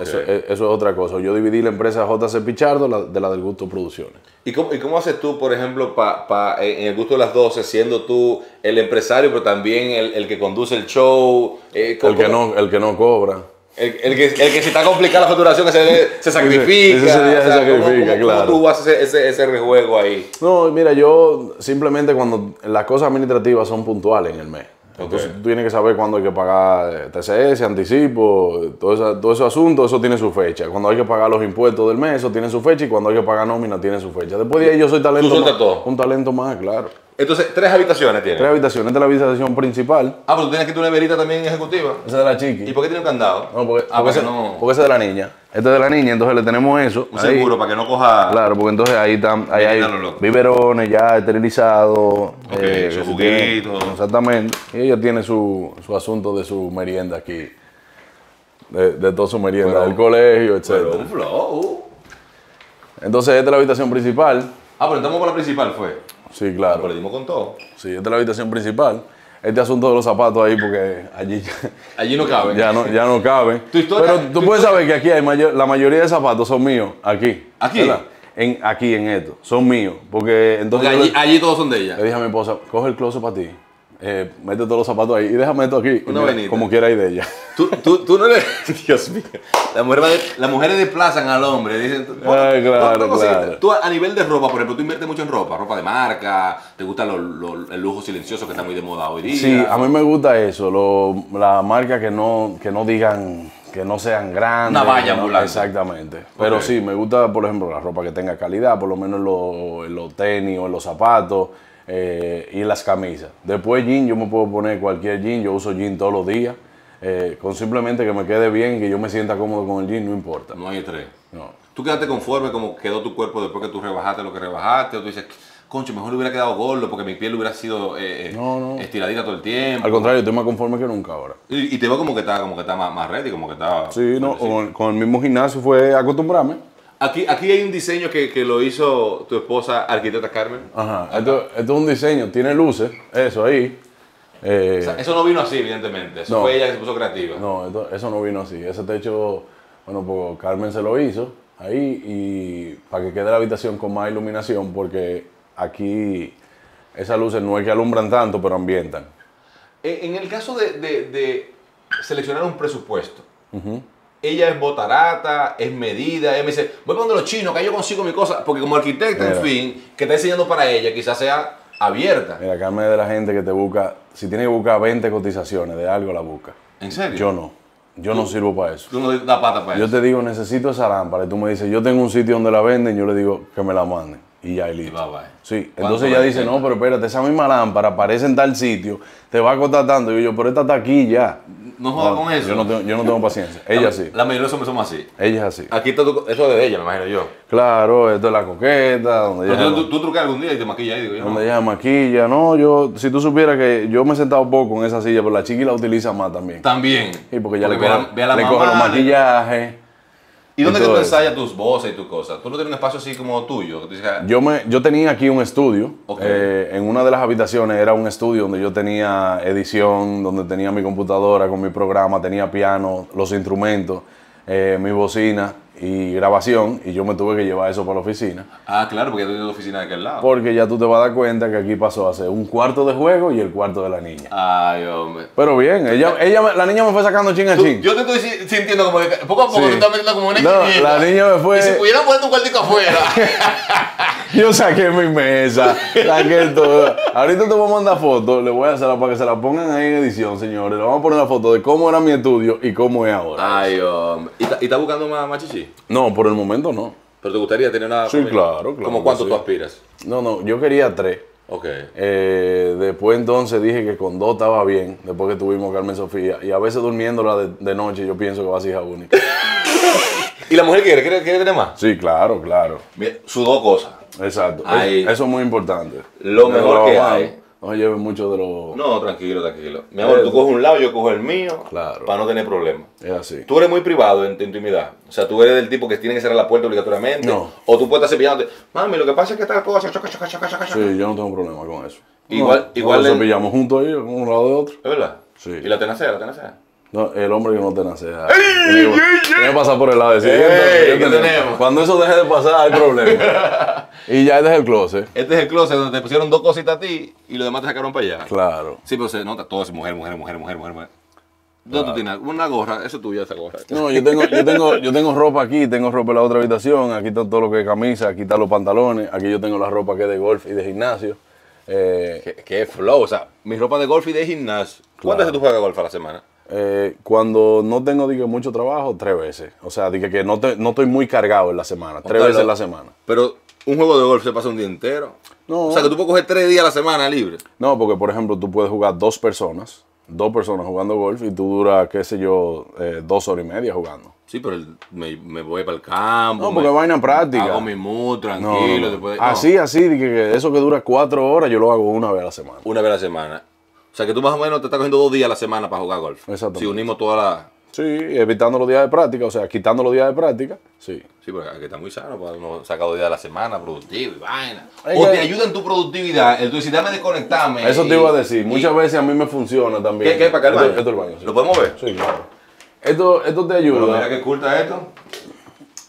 Eso, eh, eso es otra cosa. Yo dividí la empresa JC Pichardo de la del Gusto Producciones. ¿Y cómo, y cómo haces tú, por ejemplo, pa, pa- en el gusto de las 12, siendo tú el empresario, pero también el, el que conduce el show? eh, El ¿cómo- que no, el que no cobra. El, el que, el que si está complicada la facturación que se, se sacrifica. ese día se ¿cómo- sacrifica, cómo- claro. ¿Cómo tú haces ese, ese, ese rejuego ahí? No, mira, yo simplemente cuando las cosas administrativas son puntuales en el mes. Entonces tú tienes que saber cuándo hay que pagar eh, TCS, anticipo, todo, esa- todo ese asunto, eso tiene su fecha. Cuando hay que pagar los impuestos del mes, eso tiene su fecha y cuando hay que pagar nómina tiene su fecha. Después de ahí yo soy talento más, todo. un talento más, claro. Entonces, tres habitaciones tienes. Tres habitaciones, esta es la habitación principal, Ah, pero tú tienes que tu neverita también ejecutiva. esa es de la chiqui. ¿Y por qué tiene un candado? No, porque, ah, porque, porque esa, no. porque esa es de la niña. Esta es de la niña, entonces le tenemos eso. Un ahí. seguro para que no coja. Claro, porque entonces ahí están, ahí hay biberones ya esterilizados. Ok, que su juguito. exactamente. Y ella tiene su, su asunto de su merienda aquí. De, de toda su merienda, Pero- del colegio, etc. Pero un flow. Entonces esta es la habitación principal. Ah, pero entramos por la principal, fue. Sí, claro. pero le dimos con todo. Sí, esta es la habitación principal. Este asunto de los zapatos ahí, porque allí ya, Allí no cabe. ya no, ya no caben. Tu historia- Pero tú tu puedes historia- saber que aquí hay mayor- la mayoría de zapatos son míos, aquí. ¿Aquí? ¿verdad? En, aquí en esto, son míos. Porque Porque entonces... allí, allí todos son de ella. Le dije a mi esposa, coge el closet para ti, eh, mete todos los zapatos ahí y déjame esto aquí. Una mira, como quiera ir de ella. Tú, tú, tú no le. Dios mío. Las mujeres, las mujeres desplazan al hombre. Dicen, Ay, claro, tú- claro. Tú a nivel de ropa, por ejemplo, tú inviertes mucho en ropa, ropa de marca, te gusta lo- lo- el lujo silencioso que está muy de moda hoy día. Sí, a mí me gusta eso, lo, la marca que no, que no digan, que no sean grandes. Una valla ¿no? ambulante. Exactamente. Pero sí, me gusta, por ejemplo, la ropa que tenga calidad, por lo menos en los, en los tenis o en los zapatos eh, y las camisas. Después jean, yo me puedo poner cualquier jean, yo uso jean todos los días. eh, con simplemente que me quede bien, que yo me sienta cómodo con el jean, no importa. No hay estrés. No. ¿Tú quedaste conforme como quedó tu cuerpo después que tú rebajaste lo que rebajaste? ¿O tú dices, concho, mejor le hubiera quedado gordo porque mi piel hubiera sido eh, No, no. estiradita todo el tiempo? Al contrario, estoy más conforme que nunca ahora. Y, y te veo como que está, como que está más, más ready, como que está... Sí, no, con, con el mismo gimnasio fue acostumbrarme. Aquí, aquí hay un diseño que, que lo hizo tu esposa, arquitecta Carmen. Ajá. Esto, esto es un diseño, tiene luces, eso ahí. Eh, O sea, eso no vino así, evidentemente. Eso No. fue ella que se puso creativa. no, esto- eso no vino así. Ese techo, bueno, pues Carmen se lo hizo. ahí y para que quede la habitación con más iluminación porque aquí esas luces no es que alumbran tanto, pero ambientan. Eh, En el caso de, de- de seleccionar un presupuesto, ella es botarata, es medida, ella me dice, voy para donde los chinos, que yo consigo mi cosa, porque como arquitecta, en fin, que está enseñando para ella, quizás sea abierta. Mira, Carmen es de la gente que te busca, si tiene que buscar 20 cotizaciones de algo, la busca. ¿En serio? Yo no, yo no sirvo para eso. Tú no das pata para Yo eso. te digo, necesito esa lámpara y tú me dices, yo tengo un sitio donde la venden, yo le digo que me la manden y ya, y listo. bye, bye. Sí, ¿Cuánto entonces ella dice, no, pero espérate, esa misma lámpara aparece en tal sitio, te va a costar tanto. Y yo, pero esta está aquí ya. No jodas con eso. Yo no tengo, yo no tengo paciencia. Ella La- sí, La mayoría de los hombres somos así. ella es así. Aquí está tu, eso es de ella, me imagino yo. Claro, esto es la coqueta, donde Pero ella, tú, trucas algún día y te maquillas ahí, digo yo. donde no. ella maquilla. No, yo, si tú supieras que yo me he sentado poco en esa silla, pero la chiqui la utiliza más también. También. Sí, porque ya le la- la le mamá, los le- maquillajes. ¿Y dónde y que tú ensayas tus voces y tus cosas? ¿Tú no tienes un espacio así como tuyo? Ah, Yo, me, yo tenía aquí un estudio. Ok. eh, en una de las habitaciones era un estudio donde yo tenía edición, donde tenía mi computadora con mi programa, tenía piano, los instrumentos, eh, mi bocina y grabación. Y yo me tuve que llevar eso para la oficina. Ah, claro, porque tú tienes la oficina de aquel lado. Porque ya tú te vas a dar cuenta que aquí pasó ser un cuarto de juego y el cuarto de la niña. Ay, hombre. Pero bien, ella, ella, la niña me fue sacando chin a chin. yo te estoy si- sintiendo como que poco a poco Sí. tú estás metiendo como una No, la niña me fue- Y si pudieran ponerte un cuartico afuera. Yo saqué mi mesa, saqué todo. Ahorita te voy a mandar fotos, le voy a hacerla para que se la pongan ahí en edición, señores. Le vamos a poner la foto de cómo era mi estudio y cómo es ahora. Ay, hombre. ¿Y, estás buscando más, más chichi? No, por el momento no. ¿Pero te gustaría tener una Sí, familia? claro, claro ¿Cómo cuánto sí. tú aspiras? No, no, yo quería tres. Ok. Eh, después entonces dije que con dos estaba bien, después que tuvimos Carmen Sofía. Y a veces durmiéndola de, de noche yo pienso que va a ser hija única. ¿Y la mujer quiere? ¿Quiere, quiere tener más? Sí, claro, claro. Mira, sus dos cosas. Exacto. Ahí. Eso es muy importante. Lo mejor que hay. No lleven mucho de lo... No, tranquilo, tranquilo. Mi amor, tú coges un lado, yo cojo el mío. Claro. Para no tener problemas. Es así. Tú eres muy privado en tu intimidad. O sea, tú eres del tipo que tiene que cerrar la puerta obligatoriamente. No. O tú puedes estar cepillándote. Mami, lo que pasa es que esta cosa. Choca, choca, choca, choca. Sí, yo no tengo problema con eso. Igual- no, igual Nos en- pillamos juntos ahí, un lado de otro. ¿Es verdad? Sí. ¿Y la tenacea, la tenacea? No, el hombre que no te nace. ah, Tiene que, pasar por el lado de decir, Ey, "Ya ¿qué tenemos?" Cuando eso deje de pasar, hay problema. y ya este es el closet. Este es el closet donde te pusieron dos cositas a ti y los demás te sacaron para allá. Claro. Sí, pero se nota todo es mujer, mujer, mujer, mujer, mujer, mujer. ¿Dónde tú tienes? Una gorra, eso es tuya, esa gorra. No, yo tengo, yo tengo, yo tengo ropa aquí, tengo ropa en la otra habitación, aquí está todo lo que es camisa, aquí están los pantalones, aquí yo tengo la ropa que es de golf y de gimnasio. Eh, ¿Qué, qué flow, o sea, mi ropa de golf y de gimnasio. ¿Cuántas veces tú juegas golf a la semana? Eh, cuando no tengo digo, mucho trabajo, tres veces. O sea, digo, que no, te- no estoy muy cargado en la semana, tres veces en la semana. Pero un juego de golf se pasa un día entero. No. O sea, que tú puedes coger tres días a la semana libre. No, porque por ejemplo tú puedes jugar dos personas, dos personas jugando golf y tú duras, qué sé yo, eh, dos horas y media jugando. Sí, pero me, me voy para el campo. No, porque me- vaina práctica. Hago mi mood tranquilo. no, no. después-. Así, así, que eso que dura cuatro horas yo lo hago una vez a la semana. Una vez a la semana. O sea, que tú más o menos te estás cogiendo dos días a la semana para jugar golf. Exactamente. Si unimos toda la... Sí, evitando los días de práctica, o sea, quitando los días de práctica, sí. Sí, porque aquí está muy sano para uno sacar dos días a la semana, productivo y vaina. Es o que- te ayuda en tu productividad, el tú decir, dame desconectarme. Eso te y- iba a decir, y- muchas veces a mí me funciona también. ¿Qué, qué, para acá el Esto- baño? Esto es el baño, sí. ¿Lo podemos ver? Sí, claro. Esto, esto te Pero ayuda, mira qué culta esto.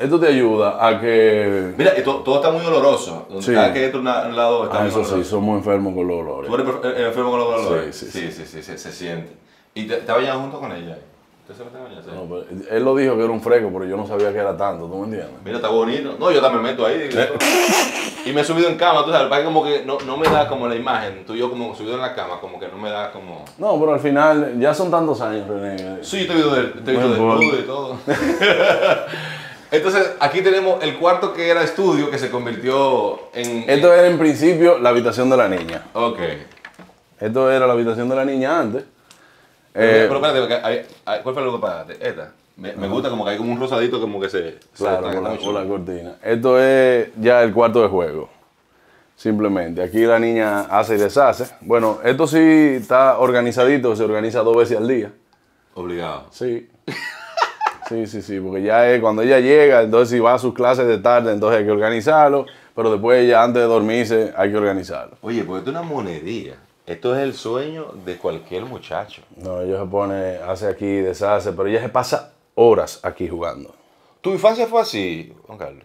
Esto te ayuda a que... Mira, y to- todo está muy oloroso. Donde Sí. Cada que entra un lado está Ah, muy eso sí, somos enfermos con los olores. ¿Tú eres eh, enfermo con los olores? Sí, sí, sí, sí, sí, se, se siente. ¿Y te, te bañas junto con ella? ¿Usted se mete a bañar? Sí. No, pero él lo dijo que era un fresco, pero yo no sabía que era tanto, ¿tú me entiendes? Mira, está bonito. No, yo también me meto ahí. y me he subido en cama, tú sabes, para que como que no, no me da como la imagen. Tú y yo como subido en la cama, como que no me da como... No, pero al final, ya son tantos años, René. Sí, te he visto, de, te he visto desnudo y todo. Entonces, aquí tenemos el cuarto que era estudio que se convirtió en... Esto era en principio la habitación de la niña. Ok. Esto era la habitación de la niña antes. Pero, Eh, pero espérate, porque hay- hay- ¿cuál fue lo que pagaste? Esta. Me, me gusta como que hay como un rosadito como que se... claro, con la, la cortina. Esto es ya el cuarto de juego. Simplemente. Aquí la niña hace y deshace. Bueno, esto sí está organizadito, se organiza dos veces al día. Obligado. Sí. Sí, sí, sí, porque ya es cuando ella llega, entonces si va a sus clases de tarde, entonces hay que organizarlo, pero después ella antes de dormirse hay que organizarlo. Oye, pues esto es una monería. Esto es el sueño de cualquier muchacho. No, ella se pone, hace aquí, deshace, pero ella se pasa horas aquí jugando. ¿Tu infancia fue así, Juan Carlos?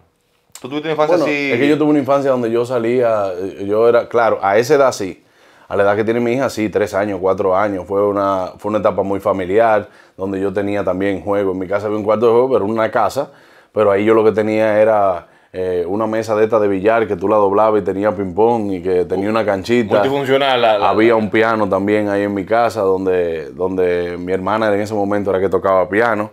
¿Tú tuviste una infancia Bueno, así? es que yo tuve una infancia donde yo salía, eh, yo era, claro, a esa edad sí. A la edad que tiene mi hija, sí, tres años, cuatro años. Fue una, fue una etapa muy familiar, donde yo tenía también juego. En mi casa había un cuarto de juego, pero una casa. Pero ahí yo lo que tenía era eh, una mesa de esta de billar que tú la doblabas y tenía ping-pong y que tenía una canchita. Multifuncional. La, la- Había un piano también ahí en mi casa, donde, donde mi hermana en ese momento era que tocaba piano.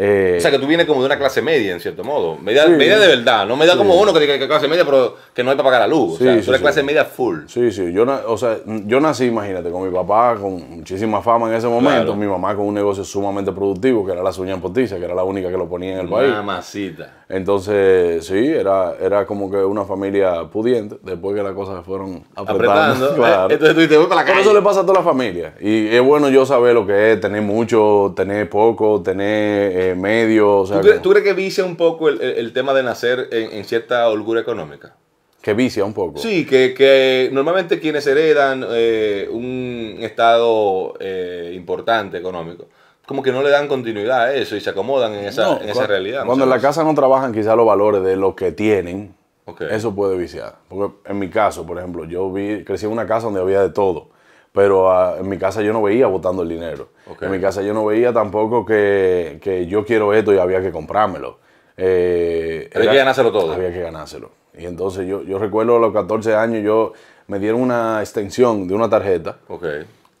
Eh, O sea, que tú vienes como de una clase media, en cierto modo. Media, Sí. media de verdad. No media como uno que diga que clase media, pero que no hay para pagar la luz. o Sí, sea, sí, eres sí. clase media full. Sí, sí, yo, o sea, yo nací, imagínate, con mi papá con muchísima fama en ese momento, Claro. mi mamá con un negocio sumamente productivo, que era las uñas postizas, que era la única que lo ponía en el país. Mamacita. Entonces, sí, era, era como que una familia pudiente, después que las cosas se fueron apretando. Apretando. claro. Eh, Entonces tú dices, voy para la Pero calle. eso le pasa a toda la familia. Y es bueno yo saber lo que es tener mucho, tener poco, tener eh, medio, o sea, ¿Tú, crees, como- tú crees que vicia un poco el, tema de nacer en, en cierta holgura económica? que vicia un poco. Sí, que, que normalmente quienes heredan eh, un estado eh, importante económico, como que no le dan continuidad a eso y se acomodan en esa, No, en esa cua- realidad. ¿no Cuando en la casa no trabajan quizás los valores de lo que tienen, eso puede viciar. Porque en mi caso, por ejemplo, yo vi, crecí en una casa donde había de todo. Pero ah, en mi casa yo no veía botando el dinero. En mi casa yo no veía tampoco que, que yo quiero esto y había que comprármelo. Eh, Había que ganárselo todo. Había que ganárselo. Y entonces yo, yo recuerdo a los 14 años, yo me dieron una extensión de una tarjeta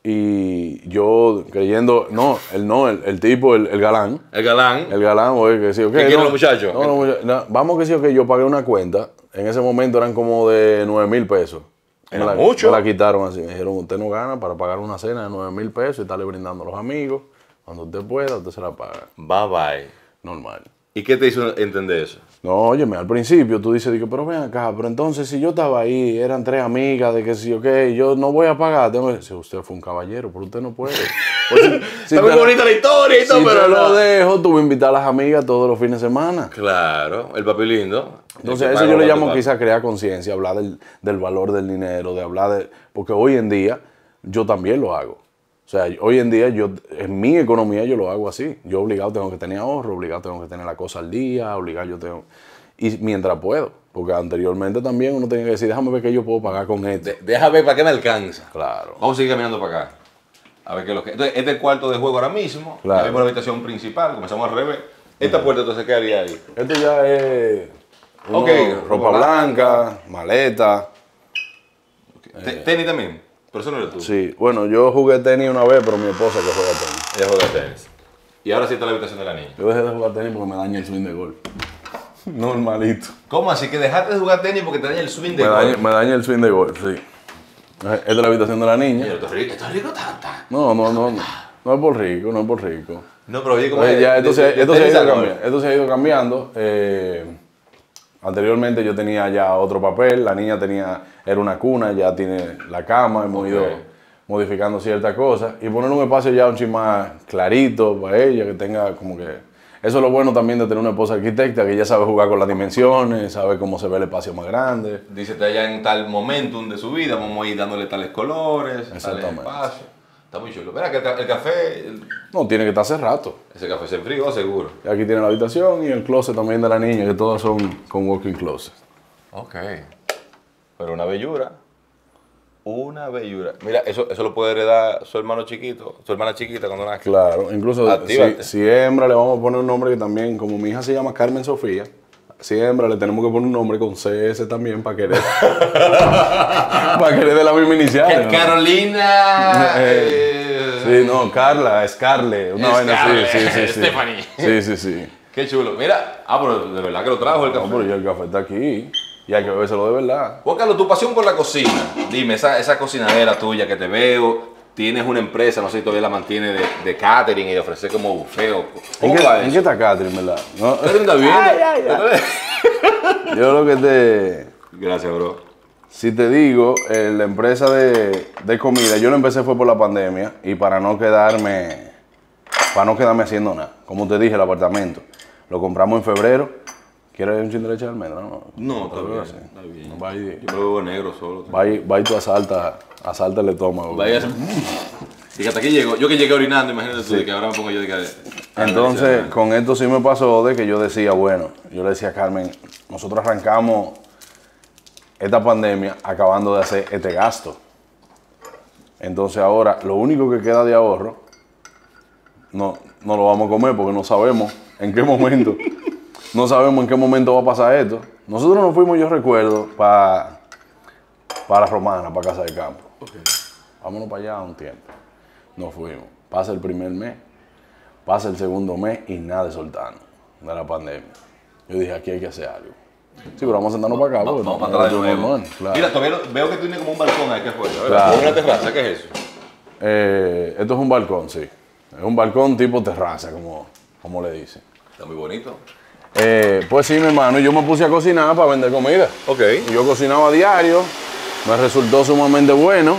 y yo creyendo, no, el no, el, el tipo, el, el galán, El galán. el galán, oye, que sí, ok. ¿Qué quieren no, los muchachos? No, no, vamos que sí, ok, yo pagué una cuenta. En ese momento eran como de 9 mil pesos. Me la, mucho. Me la quitaron así. Me dijeron, usted no gana para pagar una cena de 9 mil pesos y estarle brindando a los amigos. Cuando usted pueda, usted se la paga. Bye bye. Normal. ¿Y qué te hizo entender eso? No, óyeme, al principio tú dices, pero ven acá, pero entonces si yo estaba ahí, eran tres amigas de que sí, ok, yo no voy a pagar, tengo que... Si usted fue un caballero, pero usted no puede. Pues si- si Está muy bonita la historia y todo, si pero te lo no. dejo, tú vas a invitar a las amigas todos los fines de semana. Claro, el papi lindo. Entonces, eso yo le llamo quizá crear conciencia, hablar del, del valor del dinero, de hablar de... Porque hoy en día yo también lo hago. O sea, hoy en día yo, en mi economía yo lo hago así. Yo obligado tengo que tener ahorro, obligado tengo que tener la cosa al día, obligado yo tengo... Y mientras puedo, porque anteriormente también uno tenía que decir, déjame ver qué yo puedo pagar con esto. De- Deja ver para qué me alcanza. Claro. Vamos a seguir caminando para acá. A ver qué es lo que. Entonces, este es el cuarto de juego ahora mismo. Claro. Vimos la habitación principal, comenzamos al revés. Esta puerta entonces quedaría ahí. Esto ya es... uno, Ok, ropa blanca, maleta. Te- Tenis también. Pero eso no eres tú. Sí, bueno, yo jugué tenis una vez, pero mi esposa que juega tenis. Ella juega tenis. Y ahora sí está la habitación de la niña. Yo dejé de jugar tenis porque me daña el swing de gol. Normalito. ¿Cómo así que dejaste de jugar tenis porque te daña el swing de Me daña, gol? me daña el swing de gol, sí. Es la habitación de la niña. ¿Estás rico, estás rico tanta? No, no, no. No, no es por rico, no es por rico. No, pero oye, ¿cómo Oye, es? ya, De- esto, se, de- de esto se ha ido cambiando. Esto se ha ido cambiando. eh, anteriormente yo tenía ya otro papel, la niña tenía, era una cuna, ya tiene la cama, hemos ido Ok. modificando ciertas cosas y poner un espacio ya un ching más clarito para ella, que tenga como que... Eso es lo bueno también de tener una esposa arquitecta, que ella sabe jugar con las dimensiones, sabe cómo se ve el espacio más grande. Dice, ya en tal momentum de su vida, vamos a ir dándole tales colores, tales espacios. Está muy chulo. Mira que el, ca- el café, el- No, tiene que estar hace rato. ese café se enfrió seguro. Y Aquí tiene la habitación y el closet también de la niña, que todas son con walking closet. Ok. Pero una bellura. Una bellura. Mira, eso, eso lo puede heredar su hermano chiquito, su hermana chiquita cuando nazca. Claro, incluso si, si es hembra le vamos a poner un nombre que también, como mi hija se llama Carmen Sofía, si es hembra le tenemos que poner un nombre con CS también para que le para que le dé la misma inicial. ¿no? Carolina. Eh, Sí, no, Carla, Scarlett, una vaina así, sí, sí, sí. Stephanie. Sí, sí, sí. Qué chulo. Mira, ah, pero de verdad que lo trajo el No, café. pero ya el café está aquí y hay que bebérselo de verdad. Juan Carlos, tu pasión por la cocina. Dime, esa, esa cocinadera tuya que te veo, tienes una empresa, no sé si todavía la mantiene de, de catering y de ofrecer como bufeo. ¿En ¿Cómo qué, en qué está Catherine, verdad? No, ¿Catherine está bien? yo lo que te... Gracias, bro. Si te digo, eh, la empresa de, de comida, yo lo empecé fue por la pandemia y para no quedarme, para no quedarme haciendo nada. Como te dije, el apartamento, lo compramos en febrero. ¿Quieres un chin de leche de almendra? No, No, está bien, Sí. está bien. Va y, Yo me bebo negro solo. va y, va y tú asalta, asalta el estómago. Vaya. Y que hasta aquí llego. Yo que llegué orinando, imagínate tú, de que ahora me pongo yo de que Entonces, con esto sí me pasó de que yo decía, bueno, yo le decía a Carmen, nosotros arrancamos esta pandemia acabando de hacer este gasto. Entonces ahora lo único que queda de ahorro, no, no lo vamos a comer porque no sabemos en qué momento, no sabemos en qué momento va a pasar esto. Nosotros nos fuimos, yo recuerdo, para para Romana, para Casa de Campo. Vámonos para allá un tiempo. Nos fuimos. Pasa el primer mes, pasa el segundo mes y nada de soltarnos de la pandemia. Yo dije, aquí hay que hacer algo. Sí, pero vamos a sentarnos para acá. Vamos, para atrás de nuevo. claro. Mira, todavía veo que tiene como un balcón ahí que afuera. Claro. Una terraza, ¿qué es eso? Eh, esto es un balcón, sí. Es un balcón tipo terraza, como, como le dicen. Está muy bonito. Eh, pues sí, mi hermano, yo me puse a cocinar para vender comida. Ok. Yo cocinaba a diario, me resultó sumamente bueno,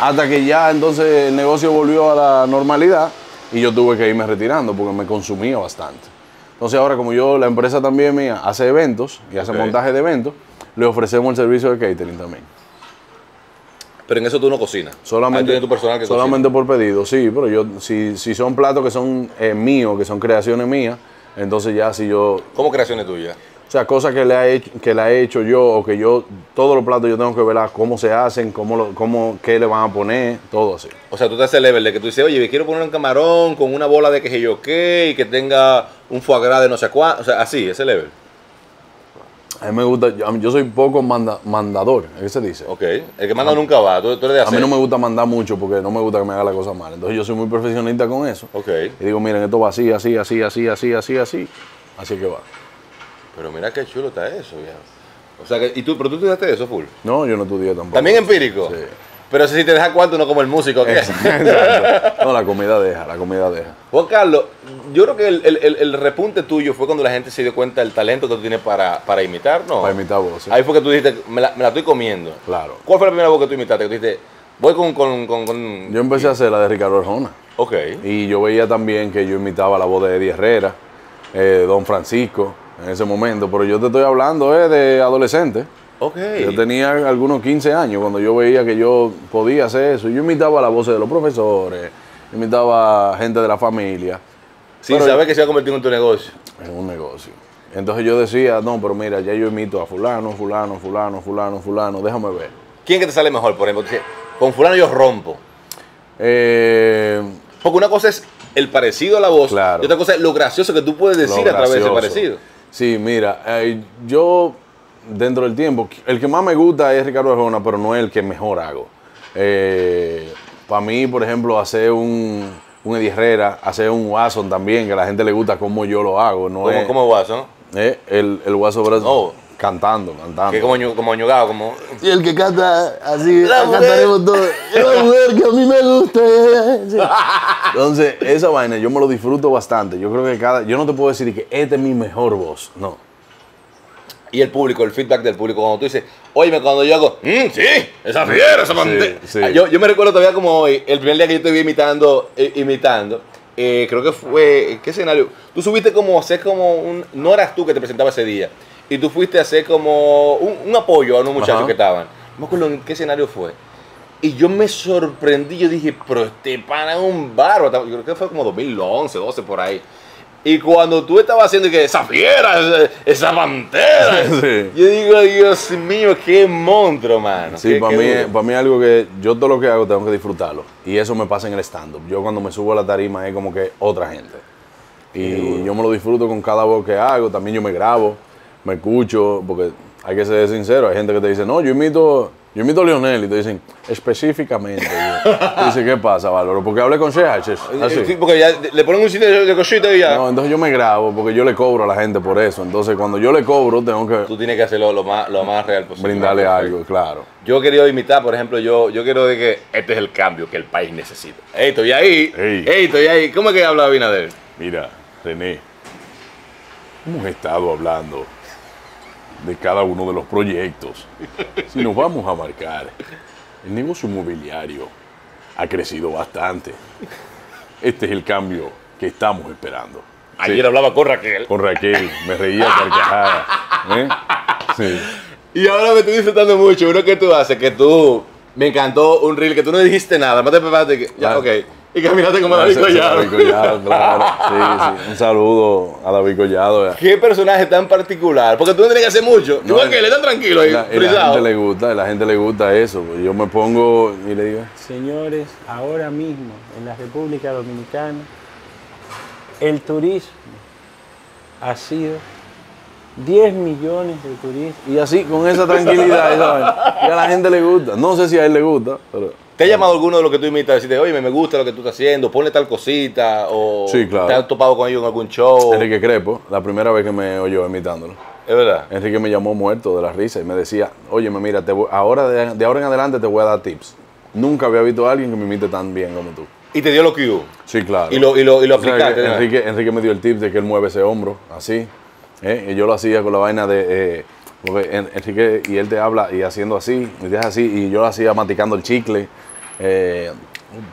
hasta que ya entonces el negocio volvió a la normalidad y yo tuve que irme retirando porque me consumía bastante. Entonces ahora como yo, la empresa también mía, hace eventos y hace montaje de eventos, le ofrecemos el servicio de catering también. Pero en eso tú no cocinas. Ahí Solamente, tienes tu personal que solamente por pedido, sí, pero yo, si, si son platos que son eh, míos, que son creaciones mías, entonces ya si yo. ¿Cómo creaciones tuyas? o sea, cosas que le, ha hecho, que la he hecho yo o que yo, todos los platos yo tengo que ver cómo se hacen, cómo, lo- cómo, qué le van a poner, todo así. O sea, tú te haces el level de que tú dices, oye, quiero poner un camarón con una bola de que yo qué y que tenga un foie gras de no sé cuánto. O sea, así, ese level. A mí me gusta, yo, soy poco manda- mandador, ¿qué se dice? Ok. El que manda nunca va. Tú, tú eres de A mí no me gusta mandar mucho porque no me gusta que me haga la cosa mal. Entonces yo soy muy profesionista con eso. Ok. Y digo, miren, esto va así, así, así, así, así, así, así. Así que va. Pero mira qué chulo está eso, viejo. O sea, que, ¿y tú, pero tú estudiaste eso, full? No, yo no estudié tampoco. ¿También empírico? Sí. Pero si te deja cuarto, no como el músico, ¿qué? Exacto. No, la comida deja, la comida deja. Juan Carlos, yo creo que el, el- el- el repunte tuyo fue cuando la gente se dio cuenta del talento que tú tienes para, para imitar, ¿no? Para imitar voces. Ahí fue que tú dijiste, me la, me la estoy comiendo. Claro. ¿Cuál fue la primera voz que tú imitaste? Que tú dijiste, voy con... con, con, con- Yo empecé a hacer la de Ricardo Arjona. Ok. Y yo veía también que yo imitaba la voz de Eddie Herrera, eh, Don Francisco, en ese momento. Pero yo te estoy hablando eh, de adolescente. Ok. Yo tenía algunos 15 años cuando yo veía que yo podía hacer eso. Yo imitaba la voz de los profesores, imitaba gente de la familia. Sin pero- saber que se iba a convertir en tu negocio. en un negocio. Entonces yo decía, no, pero mira, ya yo imito a fulano, fulano, fulano, fulano, fulano, déjame ver. ¿Quién que te sale mejor, por ejemplo? Con fulano yo rompo. Eh, Porque una cosa es el parecido a la voz Claro. y otra cosa es lo gracioso que tú puedes decir a través de ese parecido. Sí, mira, eh, yo dentro del tiempo, el que más me gusta es Ricardo Arjona, pero no es el que mejor hago. Para mí, por ejemplo, hacer un, un Eddie Herrera, hacer un Watson también, que a la gente le gusta como yo lo hago. No Como, es, como guaso, ¿no? eh, el, el Watson Brasil Oh. cantando, cantando. Que como, como ñugado, como... Y el que canta así, La cantaremos todo. Es la mujer que a mí me gusta. Sí. Entonces, esa vaina yo me lo disfruto bastante. Yo creo que cada. Yo no te puedo decir que esta es mi mejor voz. No. Y el público, el feedback del público, cuando tú dices, oye, cuando yo hago, "Mm, sí, esa fiera, esa sí. Ah, Yo, yo me recuerdo todavía como hoy, el primer día que yo te vi imitando, eh, imitando, eh, creo que fue, ¿qué escenario? Tú subiste como hacer como un, no eras tú que te presentaba ese día, y tú fuiste a hacer como un, un apoyo a unos muchachos Ajá. que estaban. No me acuerdo en qué escenario fue. Y yo me sorprendí, yo dije, pero este pana es un barro. Yo creo que fue como 2011, 12 por ahí. Y cuando tú estabas haciendo que esa fiera, esa, esa pantera, Sí. yo digo, Dios mío, qué monstruo, mano. Sí, para mí, para mí es algo que yo todo lo que hago tengo que disfrutarlo. Y eso me pasa en el stand-up. Yo cuando me subo a la tarima es como que otra gente. Y yo me lo disfruto con cada voz que hago. También yo me grabo, me escucho, porque hay que ser sincero. Hay gente que te dice, no, yo imito, yo imito a Lionel. Y te dicen, específicamente. Yo, dice, ¿qué pasa, Bárbaro? Porque hablé con Sheha. Sí, porque ya le ponen un sitio de, cosita y ya. No, entonces yo me grabo porque yo le cobro a la gente por eso. Entonces cuando yo le cobro tengo que Tú tienes que hacerlo lo más, lo más real posible. brindarle algo, claro. Yo he querido imitar, por ejemplo, yo, yo quiero de que este es el cambio que el país necesita. Ey, estoy ahí. Ey. Ey, estoy ahí. ¿Cómo es que habla Abinader? Mira, René, hemos estado hablando de cada uno de los proyectos. Si nos vamos a marcar, el negocio inmobiliario ha crecido bastante. Este es el cambio que estamos esperando. Sí, Ayer hablaba con Raquel. con Raquel, me reía carcajada. ¿eh? Sí. Y ahora me estoy disfrutando mucho. Uno que tú haces, que tú. Me encantó un reel que tú no dijiste nada. Más te preparaste que. Ya, Ah. ok. Y caminaste como David Collado. David Collado, claro. Sí, sí. Un saludo a David Collado. ¿Qué personaje tan particular? Porque tú no tienes que hacer mucho. No, Igual que él, está tranquilo ahí, la, y la gente le gusta, a la gente le gusta eso. pues Yo me pongo y le digo, Señores, ahora mismo en la República Dominicana, el turismo ha sido 10 millones de turistas. y así, con esa tranquilidad, vaina. y a la gente le gusta. No sé si a él le gusta, pero ¿Te ha llamado alguno de los que tú imitas? Decirte, oye, me gusta lo que tú estás haciendo, ponle tal cosita. O Sí, claro. ¿Te has topado con ellos en algún show? Enrique Crepo, la primera vez que me oyó imitándolo. Es verdad. Enrique me llamó muerto de la risa y me decía, oye, mira, te voy- ahora de, de ahora en adelante te voy a dar tips. Nunca había visto a alguien que me imite tan bien como tú. Y te dio lo que hubo. Sí, claro. Y lo, y lo, y lo O sea, aplicaste. Enrique, Enrique me dio el tip de que él mueve ese hombro, así. ¿eh? Y yo lo hacía con la vaina de... eh, porque En- Enrique, y él te habla y haciendo así, y te hace así, y yo lo hacía maticando el chicle. Eh,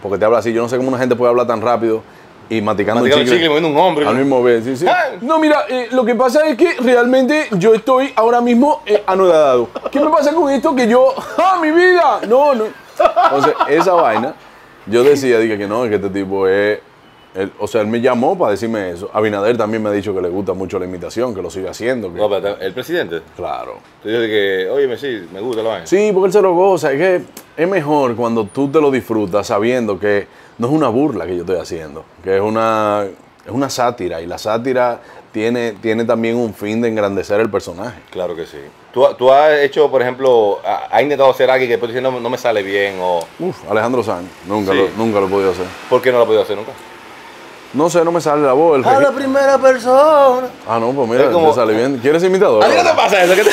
porque te habla así, yo no sé cómo una gente puede hablar tan rápido y maticando, Maticando el chicle, moviendo un hombro. Al mismo vez, sí, sí. Ay. No, mira, eh, lo que pasa es que realmente yo estoy ahora mismo eh, anodado. ¿Qué me pasa con esto? Que yo, ¡ah, mi vida! No, no. Entonces, esa vaina, yo decía, dije que no, que este tipo es. Él- o sea, él me llamó para decirme eso. Abinader también me ha dicho que le gusta mucho la imitación, que lo sigue haciendo. que- No, pero el presidente. claro. Te dice que, oye, sí, me gusta la vaina. Sí, porque él se lo goza. Es que es mejor cuando tú te lo disfrutas sabiendo que no es una burla que yo estoy haciendo, que es una, es una sátira. Y la sátira tiene, tiene también un fin de engrandecer el personaje. Claro que sí. ¿Tú, tú has hecho, por ejemplo, ha- has intentado hacer algo que después dices, no, no me sale bien o Uf, Alejandro Sanz, nunca, Sí. lo, nunca lo he podido hacer. por qué no lo has podido hacer nunca? No sé, no me sale la voz. El regi- primera persona. ah, no, pues mira, como- te sale bien. ¿Quieres imitador? ¿A ti no te pasa eso? Que te-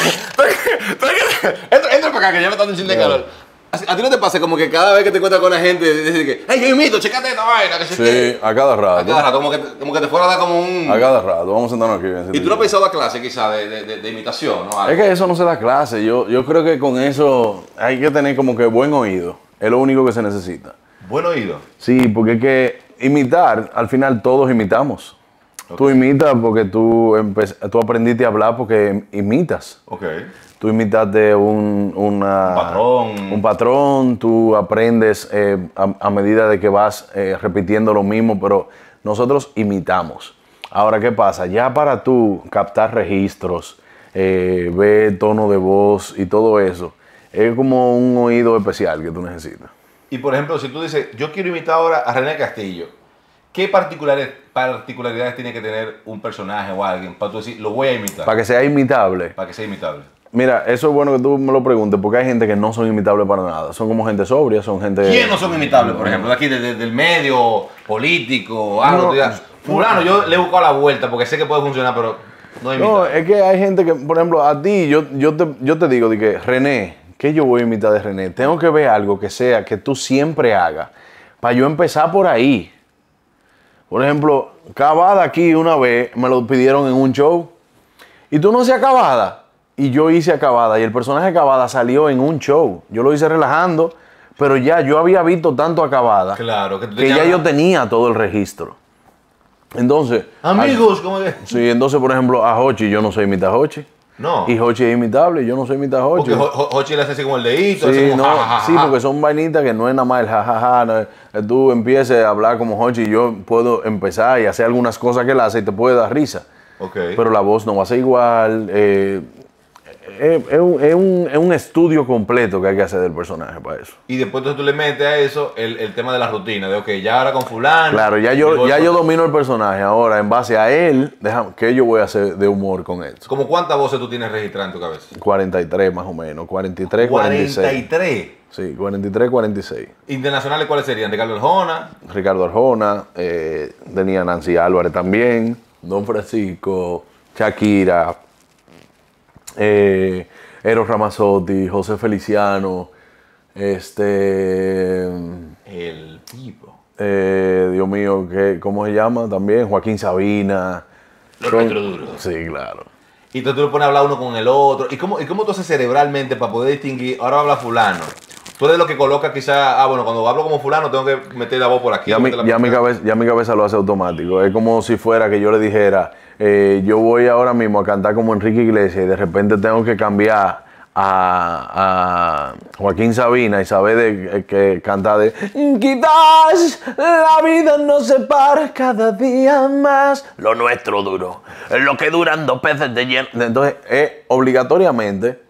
entra, entra para acá, que ya me está dando un chin de calor. ¿A, a ti no te pasa como que cada vez que te encuentras con la gente, dices que, hey, yo imito, checate esta vaina, que Sí, a cada A rato. cada rato, como que, te- como que te fuera a dar como un... A cada rato. Vamos a sentarnos aquí. bien, Y tú no has pensado dar clase quizá de, de, de, de imitación, ¿no? Es que eso no se da clase. Yo, yo creo que con eso hay que tener como que buen oído. Es lo único que se necesita. Buen oído. Sí, porque es que imitar, al final todos imitamos. Tú imitas porque tú, tú aprendiste a hablar porque imitas. Ok. Tú imitaste un, una- patrón. un patrón, tú aprendes eh, a, a medida de que vas eh, repitiendo lo mismo, pero nosotros imitamos. Ahora, ¿qué pasa? Ya para tú captar registros, eh, ver tono de voz y todo eso, es como un oído especial que tú necesitas. Y por ejemplo, si tú dices, yo quiero imitar ahora a René Castillo, ¿qué particularidades tiene que tener un personaje o alguien para tú decir, lo voy a imitar? Para que sea imitable. para que sea imitable. Mira, eso es bueno que tú me lo preguntes, porque hay gente que no son imitables para nada. Son como gente sobria, son gente... ¿Quién no son imitables, por ejemplo? De aquí, de- de- del medio, político, algo. No. digas, Fulano, yo le he buscado la vuelta porque sé que puede funcionar, pero no es No, es que hay gente que, por ejemplo, a ti, yo, yo, te, yo te digo de que René, ¿qué yo voy a imitar de René? Tengo que ver algo que sea que tú siempre hagas. Para yo empezar por ahí. Por ejemplo, Cavada aquí una vez me lo pidieron en un show. Y tú no hacías Cavada. Y yo hice a Cavada. Y el personaje Cavada salió en un show. Yo lo hice relajando. Pero ya yo había visto tanto a Cavada. Claro, que ya yo tenía todo el registro. Entonces. Amigos, ¿cómo que? Sí, entonces, por ejemplo, a Hochi yo no soy imitar a Hochi. No. Y Hochi es imitable, yo no soy imitar a Hochi. Porque Ho- Ho- Hochi le hace así como el dedito, así Sí, como no, ja, ja, ja, sí, porque son vainitas que no es nada más el jajaja. no tú empieces a hablar como Hochi y yo puedo empezar y hacer algunas cosas que él hace y te puede dar risa. Ok. Pero la voz no va a ser igual. eh, es, es un, es un- es un estudio completo que hay que hacer del personaje para eso. Y después entonces tú le metes a eso el, el tema de la rutina, de ok, ya ahora con fulano. Claro, ya yo, ya yo domino el personaje. Ahora, en base a él, déjame, ¿qué yo voy a hacer de humor con esto? ¿Cómo cuántas voces tú tienes registradas en tu cabeza? 43 más o menos, 43, 46. 43. Sí, 43, 46. Internacionales, ¿cuáles serían? Ricardo Arjona. Ricardo Arjona, eh, tenía Nancy Álvarez también, Don Francisco, Shakira, eh, Eros Ramazzotti, José Feliciano, este, El tipo. eh, Dios mío, ¿qué, ¿cómo se llama? También Joaquín Sabina. Los Son- retroduros. Sí, claro. Y entonces tú lo pones a hablar uno con el otro. ¿Y cómo, ¿Y cómo tú haces cerebralmente para poder distinguir? Ahora habla fulano. Tú eres lo que coloca quizá, ah, bueno, cuando hablo como fulano tengo que meter la voz por aquí. Ya mi, cabeza, ya mi cabeza lo hace automático. Es como si fuera que yo le dijera, eh, yo voy ahora mismo a cantar como Enrique Iglesias y de repente tengo que cambiar a, a Joaquín Sabina y saber de, eh, que canta de Quizás la vida nos separa cada día más. Lo nuestro duro. Es lo que duran dos peces de hielo. Entonces, eh, obligatoriamente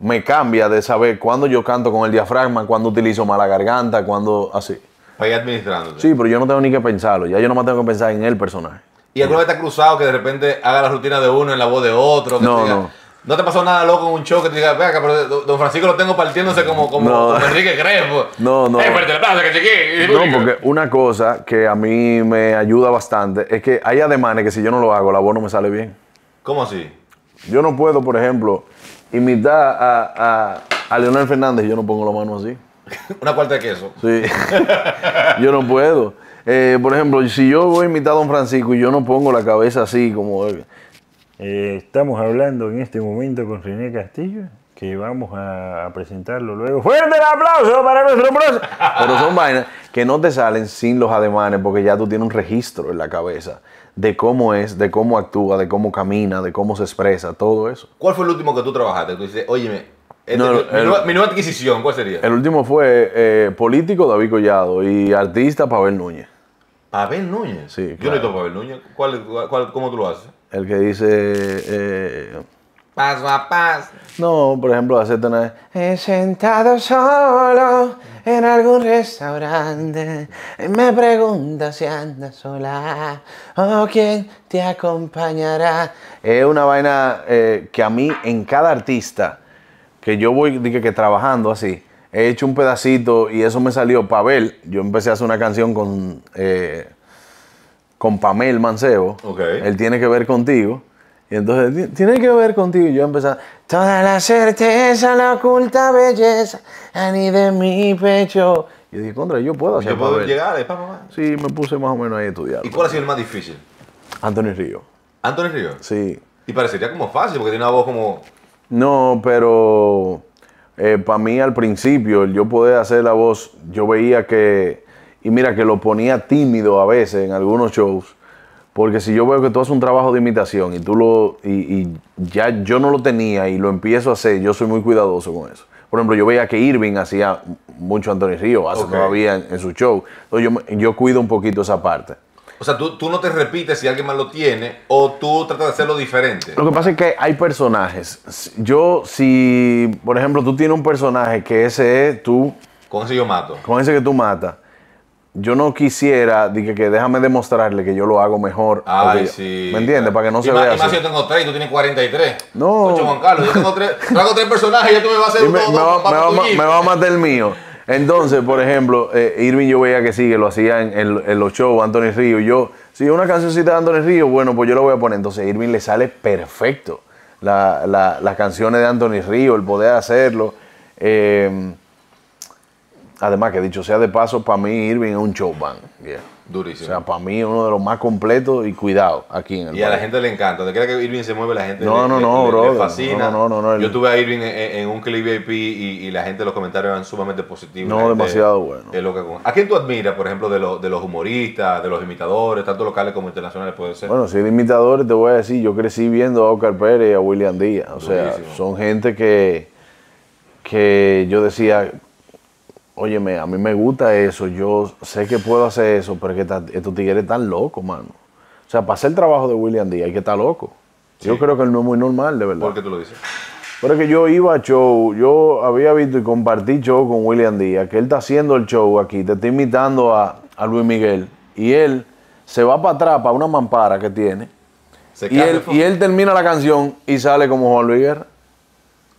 me cambia de saber cuándo yo canto con el diafragma, cuándo utilizo mala garganta, cuándo así. Para ir administrándote. Sí, pero yo no tengo ni que pensarlo. Ya yo no me tengo que pensar en el personaje. ¿Y alguna vez te ha cruzado que de repente haga la rutina de uno en la voz de otro? Que No, diga- no. ¿No te pasó nada loco en un show que te diga, venga, pero don- don Francisco lo tengo partiéndose como, como, No. como Enrique Crespo? No, no. Eh, fuerte que. No, porque una cosa que a mí me ayuda bastante es que hay ademanes que si yo no lo hago, la voz no me sale bien. ¿Cómo así? Yo no puedo, por ejemplo, imitar a, a, a Leonel Fernández y yo no pongo la mano así. Una cuarta de queso. Sí. yo no puedo. Eh, por ejemplo, si yo voy a imitar a Don Francisco y yo no pongo la cabeza así como... Eh, estamos hablando en este momento con René Castillo, que vamos a, a presentarlo luego. ¡Fuerte el aplauso para nuestro próximo! Pero son vainas que no te salen sin los ademanes porque ya tú tienes un registro en la cabeza de cómo es, de cómo actúa, de cómo camina, de cómo se expresa, todo eso. ¿Cuál fue el último que tú trabajaste? Tú dices, óyeme, este- No, mi, el- nueva, mi nueva adquisición, ¿cuál sería? El último fue eh, político David Collado y artista Pavel Núñez. Pavel Núñez. Sí, Yo no claro. he visto Pavel Núñez. ¿Cuál, cuál- cuál- ¿Cómo tú lo haces? El que dice, eh, Paso a paso. no, por ejemplo, hacerte una... He sentado solo en algún restaurante y me pregunta si andas sola o quién te acompañará. Es una vaina eh, que a mí, en cada artista, que yo voy dije, que trabajando así, he hecho un pedacito y eso me salió Pavel. Yo empecé a hacer una canción con, eh, con Pamel Mancebo. Ok. Él tiene que ver contigo. Y entonces, "Ti- tiene que ver contigo. Y yo empecé a, Toda la certeza, la oculta belleza, ni de mi pecho. Y dije, contra, yo puedo hacer Yo puedo Pavel". llegar de pa, pa, pa. Sí, me puse más o menos ahí a estudiar. ¿Y cuál ha sido el más difícil? Anthony Río. Anthony Ríos. Sí. Y parecería como fácil, porque tiene una voz como. No, pero para mí al principio, el yo poder hacer la voz, yo veía que, y mira que lo ponía tímido a veces en algunos shows, porque si yo veo que tú haces un trabajo de imitación y tú lo, y, y ya yo no lo tenía y lo empiezo a hacer, yo soy muy cuidadoso con eso. Por ejemplo, yo veía que Irving hacía mucho Anthony Río, hace todavía en, en su show. Entonces yo, yo cuido un poquito esa parte. O sea, tú, tú no te repites si alguien más lo tiene, o tú tratas de hacerlo diferente. Lo que pasa es que hay personajes. Yo, si, por ejemplo, tú tienes un personaje que ese es tú, Con ese yo mato. con ese que tú matas, yo no quisiera, dije que déjame demostrarle que yo lo hago mejor. Ay, sí. ¿Me entiendes? Para que no y se más, vea y más así. yo tengo tres y tú tienes 43. No. Ocho, Juan Carlos, yo tengo tres. Traigo tres personajes y ya tú me vas a hacer me, dos- me dos va, me va me va a matar el mío. Entonces, por ejemplo, eh, Irving yo veía que sí, que lo hacía en, los shows, Anthony Río. Yo, si una cancioncita de Anthony Río, bueno, pues yo lo voy a poner. Entonces, Irving le sale perfecto la- la- las canciones de Anthony Río, el poder hacerlo. Eh, además, que dicho sea de paso, para mí Irving es un showman. yeah. O Durísimo. sea, para mí es uno de los más completos y cuidado aquí en el y a la gente le encanta. Donde quiera que Irving se mueve, la gente No, le, no, le- no, le- le brother. fascina. No, no, no, Yo tuve a Irving en, en un clip VIP y, y la gente, los comentarios eran sumamente positivos. No, demasiado bueno. es loca con- ¿A quién tú admiras, por ejemplo, de, los de los humoristas, de los imitadores, tanto locales como internacionales puede ser? Bueno, si de imitadores te voy a decir, yo crecí viendo a Oscar Pérez y a William Díaz. O sea, Durísimo. son gente que, que yo decía, óyeme, a mí me gusta eso, yo sé que puedo hacer eso, pero es que estos tigres están locos, mano. O sea, para hacer el trabajo de William Díaz hay que estar loco. Yo creo que él no es muy normal, de verdad. ¿Por qué tú lo dices? Pero es que yo iba a show, yo había visto y compartí show con William Díaz, que él está haciendo el show aquí, te está imitando a, a Luis Miguel, y él se va para atrás, para una mampara que tiene, Se y él, y él termina la canción y sale como Juan Luis Guerra.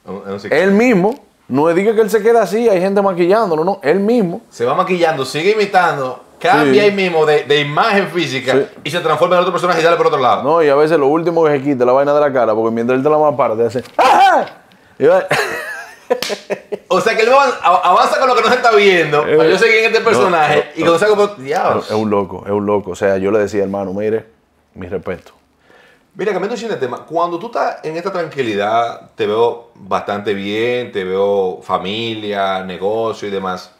Un- un- Él mismo, no diga que él se queda así, hay gente maquillándolo, no, él mismo. se va maquillando, sigue imitando, cambia Sí. ahí mismo de, de imagen física Sí. y se transforma en otro personaje y sale por otro lado. No, y a veces lo último que se quita es la vaina de la cara, porque mientras él te la mampara, te hace ¡Ajá! Y va- O sea que él avanza con lo que no se está viendo. Eh, yo seguir en este personaje no, y cuando salgo por diablos. es un loco, es un loco. O sea, yo le decía, hermano, mire, mi respeto. Mira, cambiando de tema, cuando tú estás en esta tranquilidad, te veo bastante bien, te veo familia, negocio y demás.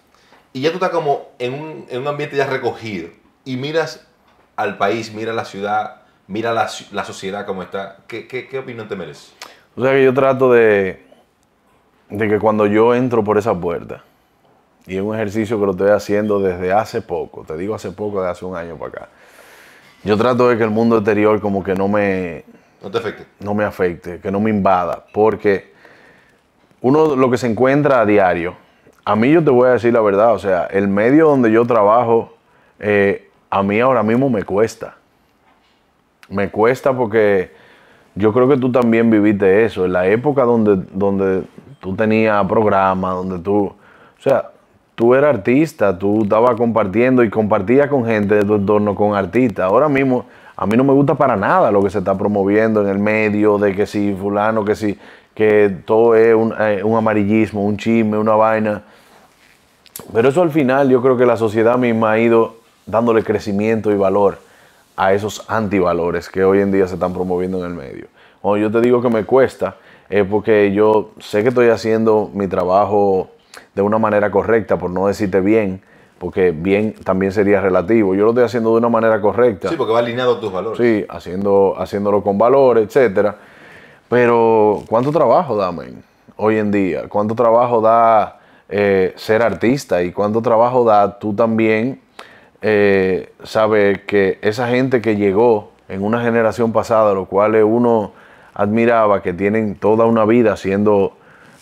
Y ya tú estás como en un, en un ambiente ya recogido. Y miras al país, mira la ciudad, mira la, la sociedad como está. ¿Qué, qué, qué opinión te merece? O sea que yo trato de, de que cuando yo entro por esa puerta, y es un ejercicio que lo estoy haciendo desde hace poco, te digo hace poco, de hace un año para acá, yo trato de que el mundo exterior como que no me, No te afecte. no me afecte, que no me invada, porque uno lo que se encuentra a diario, a mí yo te voy a decir la verdad, o sea, el medio donde yo trabajo, eh, a mí ahora mismo me cuesta. Me cuesta porque yo creo que tú también viviste eso, en la época donde, donde tú tenías programa, donde tú, o sea, tú eras artista, tú estabas compartiendo y compartías con gente de tu entorno, con artistas. Ahora mismo, a mí no me gusta para nada lo que se está promoviendo en el medio, de que si fulano, que si, que todo es un, eh, un amarillismo, un chisme, una vaina. Pero eso al final yo creo que la sociedad misma ha ido dándole crecimiento y valor a esos antivalores que hoy en día se están promoviendo en el medio. Cuando yo te digo que me cuesta, es porque yo sé que estoy haciendo mi trabajo de una manera correcta, por no decirte bien, porque bien también sería relativo. Yo lo estoy haciendo de una manera correcta. Sí, porque va alineado a tus valores. Sí, haciendo, haciéndolo con valor, etcétera. Pero, ¿cuánto trabajo da, men, hoy en día? ¿Cuánto trabajo da eh, ser artista? ¿Y cuánto trabajo da tú también eh, saber que esa gente que llegó en una generación pasada, los cuales uno admiraba, que tienen toda una vida haciendo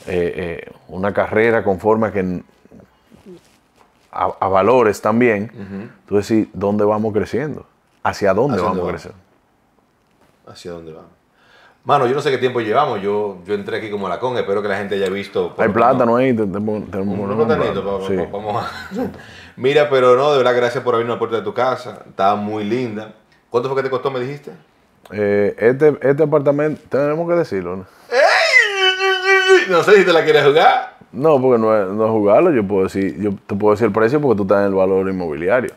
eh, eh, una carrera conforme a que a, a valores también, tú decís, ¿dónde vamos creciendo? ¿Hacia dónde ¿Hacia vamos dónde creciendo? ¿Hacia dónde vamos? Mano, yo no sé qué tiempo llevamos. Yo, yo entré aquí como lacón. Espero que la gente haya visto. Hay plátano ahí, te- te- tenemos Un, vamos a- Mira, pero no, de verdad, gracias por abrirnos la puerta de tu casa. Está muy linda. ¿Cuánto fue que te costó, me dijiste? Eh, este, este apartamento, tenemos que decirlo, ¿no? No sé si te la quieres jugar. No, porque no es, no es jugarlo, yo puedo decir, yo te puedo decir el precio porque tú estás en el valor inmobiliario.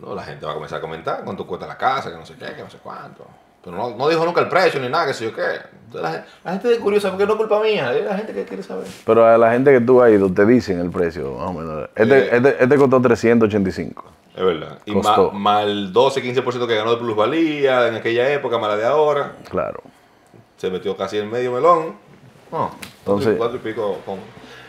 No, la gente va a comenzar a comentar cuánto cuesta la casa, que no sé qué, que no sé cuánto. Pero no, no dijo nunca el precio ni nada, que sé yo qué. Entonces, la, gente- la gente es curiosa porque no es culpa mía, es la gente que quiere saber. Pero a la gente que tú has ido te dicen el precio, más o menos. Este, Eh. este, este costó 385. Es verdad. Y más, más el 12-15% que ganó de plusvalía en aquella época, más la de ahora, Claro. se metió casi en medio melón. No, Entonces- cuatro y pico. con-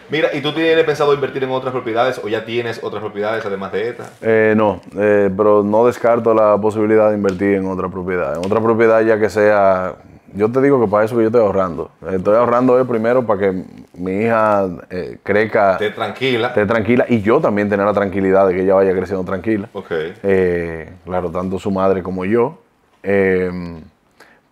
Mira, ¿y tú tienes pensado invertir en otras propiedades o ya tienes otras propiedades además de esta? Eh, no, eh, pero no descarto la posibilidad de invertir en otra propiedad. En otra propiedad ya que sea... Yo te digo que para eso que yo estoy ahorrando. Estoy ahorrando eh, primero para que mi hija eh, crezca, Esté tranquila. esté tranquila y yo también tener la tranquilidad de que ella vaya creciendo tranquila. Ok. Eh, claro, tanto su madre como yo. Eh,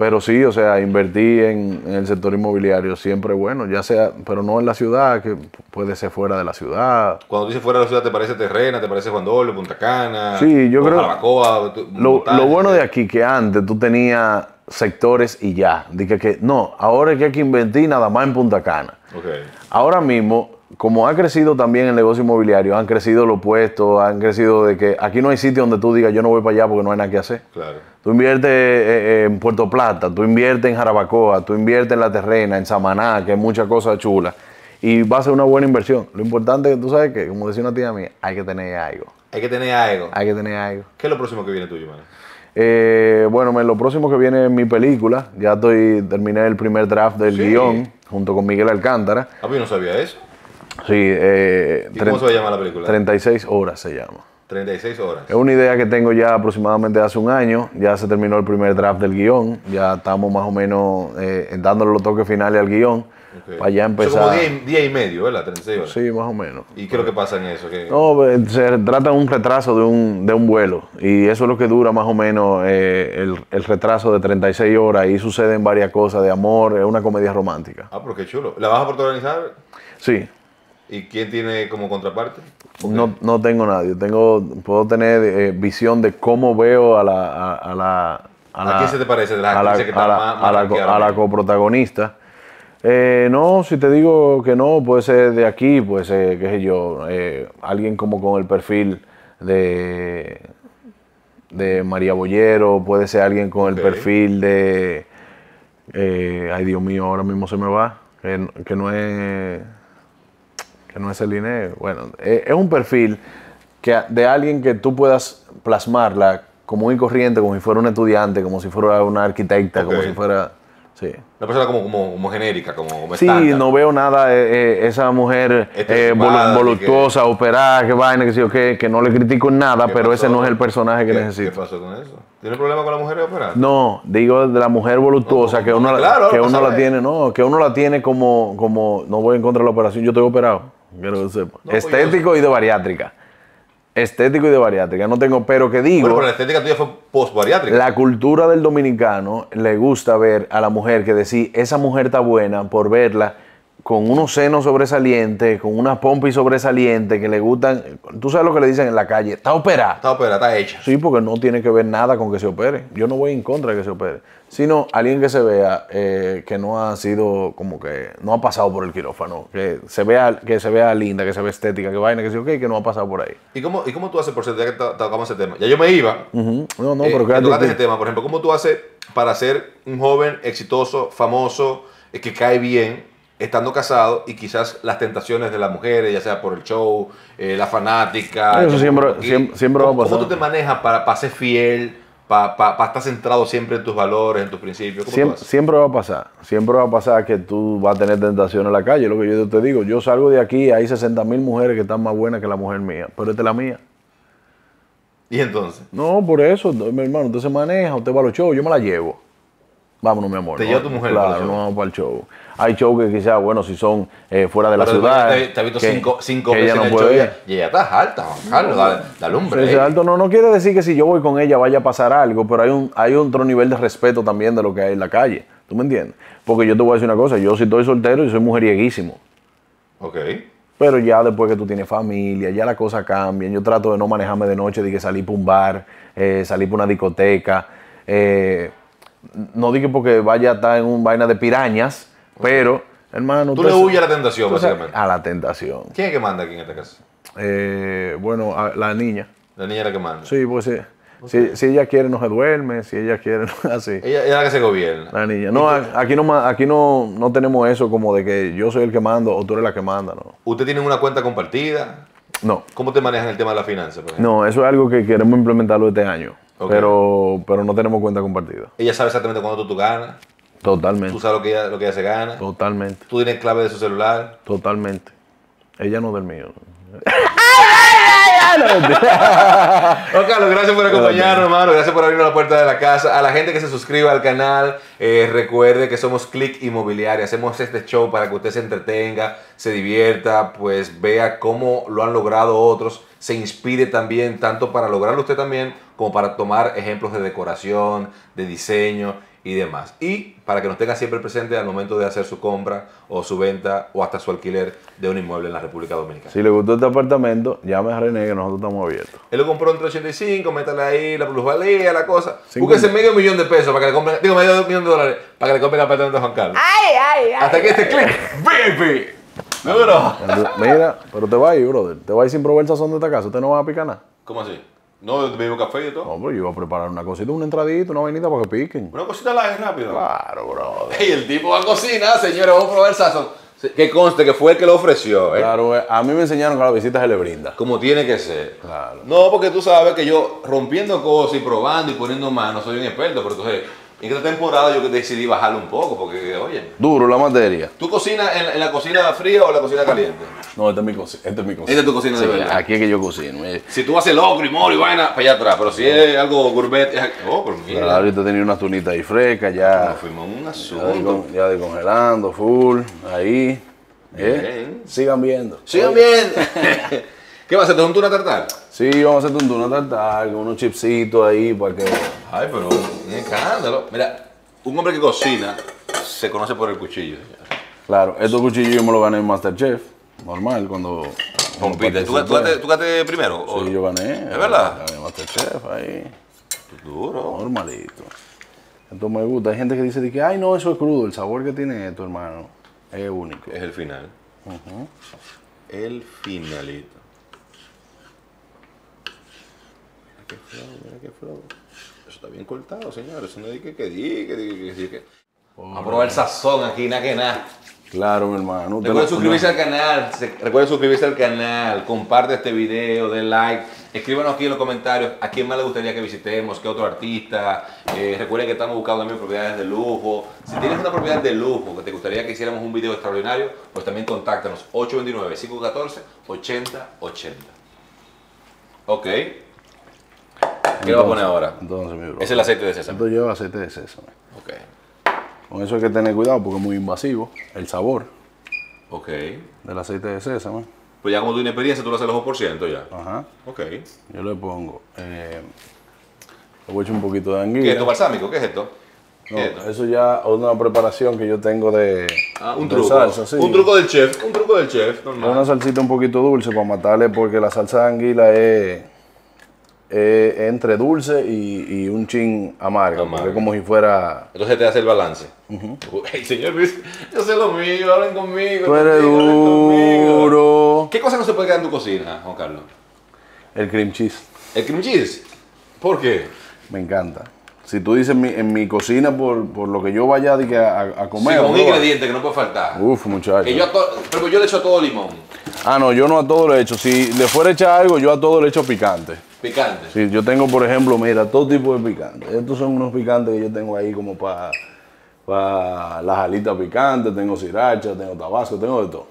pero sí, o sea, invertir en, en el sector inmobiliario siempre bueno, ya sea, pero no en la ciudad, que puede ser fuera de la ciudad. Cuando dices fuera de la ciudad, ¿te parece Terrena, te parece Juan Dolio, Punta Cana? Sí, yo creo- Jarabacoa, Lo, montaña, lo bueno de aquí que antes tú tenías sectores y ya. Dije que no, ahora es que hay que invertir nada más en Punta Cana. Ok. Ahora mismo, como ha crecido también el negocio inmobiliario, han crecido los puestos, han crecido de que aquí no hay sitio donde tú digas yo no voy para allá porque no hay nada que hacer. Claro. Tú inviertes eh, eh, en Puerto Plata, tú inviertes en Jarabacoa, tú inviertes en La Terrena, en Samaná, que hay muchas cosas chulas. Y va a ser una buena inversión. Lo importante es que tú sabes que, como decía una tía mía, hay que tener algo. Hay que tener algo. Hay que tener algo. ¿Qué es lo próximo que viene tuyo, mano? Eh, bueno, lo próximo que viene es mi película. Ya estoy, terminé el primer draft del Sí. guion junto con Miguel Alcántara. Ah, pues yo no sabía eso. Sí, eh, ¿Y cómo se va a llamar la película? 36 horas se llama. 36 horas. Es una idea que tengo ya aproximadamente hace un año. Ya se terminó el primer draft del guion. Ya estamos más o menos eh, dándole los toques finales al guion. Ok. Para ya empezar. como día y, día y medio, ¿verdad? 36 horas. Sí, más o menos. ¿Y qué es lo que pasa en eso? ¿Qué- No, eh, se trata de un retraso de un, de un vuelo y eso es lo que dura más o menos eh, el, el retraso de 36 horas y suceden varias cosas de amor, es una comedia romántica. Ah, pero qué chulo. ¿La vas a protagonizar? Sí, ¿Y quién tiene como contraparte? no, no tengo nadie, tengo, puedo tener eh, visión de cómo veo a la... A, a la ¿A la- quién se te parece de las a la, que a están la- más- más a la a la coprotagonista. Eh, no, si te digo que no, puede ser de aquí, puede ser, qué sé yo, eh, alguien como con el perfil de, de María Bollero, puede ser alguien con el perfil de, eh, ay Dios mío, ahora mismo se me va, que, que no es, que no es el INE. Bueno, eh, es un perfil que, de alguien que tú puedas plasmarla como y corriente, como si fuera un estudiante, como si fuera una arquitecta, como si fuera... Sí. Una persona como, como, como genérica, como, como Sí, estándar. no veo nada, eh, eh, esa mujer eh, volu- voluptuosa, operada, que vaina, que sí o qué, que no le critico en nada, ¿Qué pero ese no es el personaje que ¿Qué- necesito. ¿Qué pasó con eso? ¿Tiene problema con la mujer operada? No, digo de la mujer voluptuosa, No, que no, uno, la- que no uno la tiene, no, que uno la tiene como, como, no voy en contra de la operación, yo estoy operado, quiero que sepa. No, pues, Estético y de bariátrica. Estético y de bariátrica, no tengo, pero que digo, Bueno, pero la estética tuya fue post-bariátrica. la cultura del dominicano le gusta ver a la mujer que decir, esa mujer está buena por verla con unos senos sobresalientes, con unas pompis sobresalientes que le gustan, tú sabes lo que le dicen en la calle, está operada. Está operada, está hecha. Sí, porque no tiene que ver nada con que se opere. Yo no voy en contra de que se opere, sino alguien que se vea eh, que no ha sido como que no ha pasado por el quirófano, que se vea que se vea linda, que se vea estética, que vaina, que sí, ok, que no ha pasado por ahí. ¿Y cómo, ¿Y cómo tú haces, por cierto, ya que to- tocamos ese tema? Ya yo me iba. Ujú. No, no, eh, pero que ese tema, por ejemplo, ¿cómo tú haces para ser un joven exitoso, famoso, eh, que cae bien, estando casado y quizás las tentaciones de las mujeres, ya sea por el show, eh, la fanática? Eso siempre- aquí, siempre- siempre va a ¿cómo- ¿Cómo pasar. tú te manejas para, para ser fiel, para, para, para estar centrado siempre en tus valores, en tus principios? ¿Cómo tú Siempre, siempre va a pasar, siempre va a pasar que tú vas a tener tentación en la calle, lo que yo te digo, yo salgo de aquí, hay 60 mil mujeres que están más buenas que la mujer mía, pero esta es la mía. Y entonces, No, por eso, mi hermano, usted se maneja, usted va a los shows, yo me la llevo. Vámonos, mi amor. Te lleva tu mujer para Claro, no vamos para el show. Hay shows que quizás, bueno, si son eh, fuera de la Pero ciudad. Te, te he visto que- cinco, cinco que veces ella no puede ir. y ella está alta, Juan Carlos, dale, dale alto no, no quiere decir que si yo voy con ella vaya a pasar algo, pero hay un hay otro nivel de respeto también de lo que hay en la calle. ¿Tú me entiendes? Porque yo te voy a decir una cosa, yo si estoy soltero, yo soy mujerieguísimo. Ok. Pero ya después que tú tienes familia, ya las cosas cambian. Yo trato de no manejarme de noche, de que salir para un bar, eh, salir para una discoteca. eh, no digo porque vaya a estar en un vaina de pirañas, pero, hermano. Tú le huyes a la tentación, sabes- básicamente. A la tentación. ¿Quién es que manda aquí en esta casa? Eh, bueno, a- la niña. La niña es la que manda. Sí, pues sí. Si, si ella quiere, no se duerme. Si ella quiere, no así. Ella, ella es la que se gobierna. La niña. No, aquí, no, aquí no, no tenemos eso como de que yo soy el que mando o tú eres la que manda, no. ¿Usted tiene una cuenta compartida? No. ¿Cómo te manejan el tema de la finanza? por? No, eso es algo que queremos implementarlo este año. Pero, pero no tenemos cuenta compartida. Ella sabe exactamente cuándo tú, tú ganas. Tú Totalmente. sabes lo que, ella, lo que ella se gana. Totalmente. Tú tienes clave de su celular. Totalmente. Ella no del mío. Juan Carlos, gracias por acompañarnos, hermano. Gracias por abrirnos la puerta de la casa. A la gente que se suscriba al canal, eh, recuerde que somos Click Inmobiliaria. Hacemos este show para que usted se entretenga, se divierta, pues vea cómo lo han logrado otros, se inspire también, tanto para lograrlo usted también, como para tomar ejemplos de decoración, de diseño y demás. Y para que nos tenga siempre presente al momento de hacer su compra o su venta o hasta su alquiler de un inmueble en la República Dominicana. Si le gustó este apartamento, llame a René que nosotros estamos abiertos. Él lo compró entre 85, métale ahí la plusvalía, la cosa. Búsquese medio millón de pesos para que le compren, digo medio millón de dólares para que le compren el apartamento a Juan Carlos. Ay, ay, ay. Hasta que este clic, baby. Duro. Mira, pero te va a ir, brother. Te va a ir sin probar el sazón de esta casa. Usted no va a picar nada. ¿Cómo así? No, yo bebo café y todo. No, pero yo iba a preparar una cosita, una entradita, una vainita para que piquen. Una cosita live rápido. Claro, brother. Ey, el tipo va a cocinar, señores, vamos a probar el sazón. Que conste que fue el que lo ofreció, ¿eh? Claro, eh, a mí me enseñaron que a la visita se le brinda. Como tiene que ser. Claro. No, porque tú sabes que yo rompiendo cosas y probando y poniendo manos soy un experto, pero entonces en esta temporada yo decidí bajarlo un poco porque, oye, Duro la materia. ¿tú cocinas en, en la cocina fría o en la cocina caliente? No, esta es mi cocina. Esta es mi cocina. Esta es tu cocina de verdad. Aquí es que yo cocino. eh. Si tú haces locro y moro y vaina, para allá atrás. Pero si es algo gourmet, es. Oh, pero mira. Claro, ahorita tenía unas tunitas ahí frescas, ya. Nos fuimos un Ya, asunto. ya descongelando, full, ahí. ¿eh? Bien. Sigan viendo. Sigan bien. ¿Qué va a hacer? ¿Te junto una tartar? Sí, vamos a hacer un una tartar con unos chipsitos ahí para que. Ay, pero un escándalo. Mira, un hombre que cocina se conoce por el cuchillo. Claro, estos cuchillos yo me los gané en Masterchef. Normal, cuando. Compite. ¿Tú, gaste primero? ¿O- Sí, yo gané. ¿Es verdad? Gané Masterchef ahí. Duro. Normalito. Esto me gusta. Hay gente que dice de que, ay, no, eso es crudo. El sabor que tiene esto, hermano, es único. Es el final. El finalito. Mira qué flow, mira qué flow. Eso está bien cortado, señores. Eso no dice que diga, que diga, que diga. A probar el sazón aquí, nada que nada. Claro, mi hermano. Recuerden suscribirse al canal, recuerden suscribirse al canal, comparte este video, den like, escríbanos aquí en los comentarios a quién más le gustaría que visitemos, qué otro artista. Eh, recuerden que estamos buscando también propiedades de lujo. Si tienes una propiedad de lujo que te gustaría que hiciéramos un video extraordinario, pues también contáctanos 829-514-8080. Ok. ¿Qué va a poner ahora? Entonces, mi bro. Es el aceite de sésamo. Esto lleva aceite de sésamo. Ok. Con eso hay que tener cuidado porque es muy invasivo el sabor Ok. del aceite de sésamo. Pues ya como tú tienes experiencia, tú lo haces al 2% ya. Ajá. Ok. Yo le pongo. Eh, le voy a echar un poquito de ¿Qué es anguila. esto balsámico? ¿Qué es esto? No, ¿Qué es esto? eso ya es una preparación que yo tengo de, Ah, un de truco. salsa, sí. Un truco del chef. Un truco del chef. Normal. una salsita un poquito dulce para matarle porque la salsa de anguila es, es entre dulce y, y un chin porque es como si fuera... Entonces te hace el balance. Hey, señor Luis, yo sé lo mío, hablen conmigo. Tú eres conmigo, duro. ¿Qué cosa no se puede quedar en tu cocina, Juan Carlos? El cream cheese, El cream cheese. ¿Por qué? me encanta. Si tú dices en mi, en mi cocina por, por lo que yo vaya a, a Sí, comer... a un ingrediente que no puede faltar. Uf, muchacho. Que yo, a to- pero yo le echo a todo limón. Ah, no, yo no a todo le echo. Si le fuera a echar algo, yo a todo le echo picante. Picante. Sí, yo tengo, por ejemplo, mira, todo tipo de picante. Estos son unos picantes que yo tengo ahí como para las alitas picantes, tengo sriracha, tengo tabasco, tengo de todo.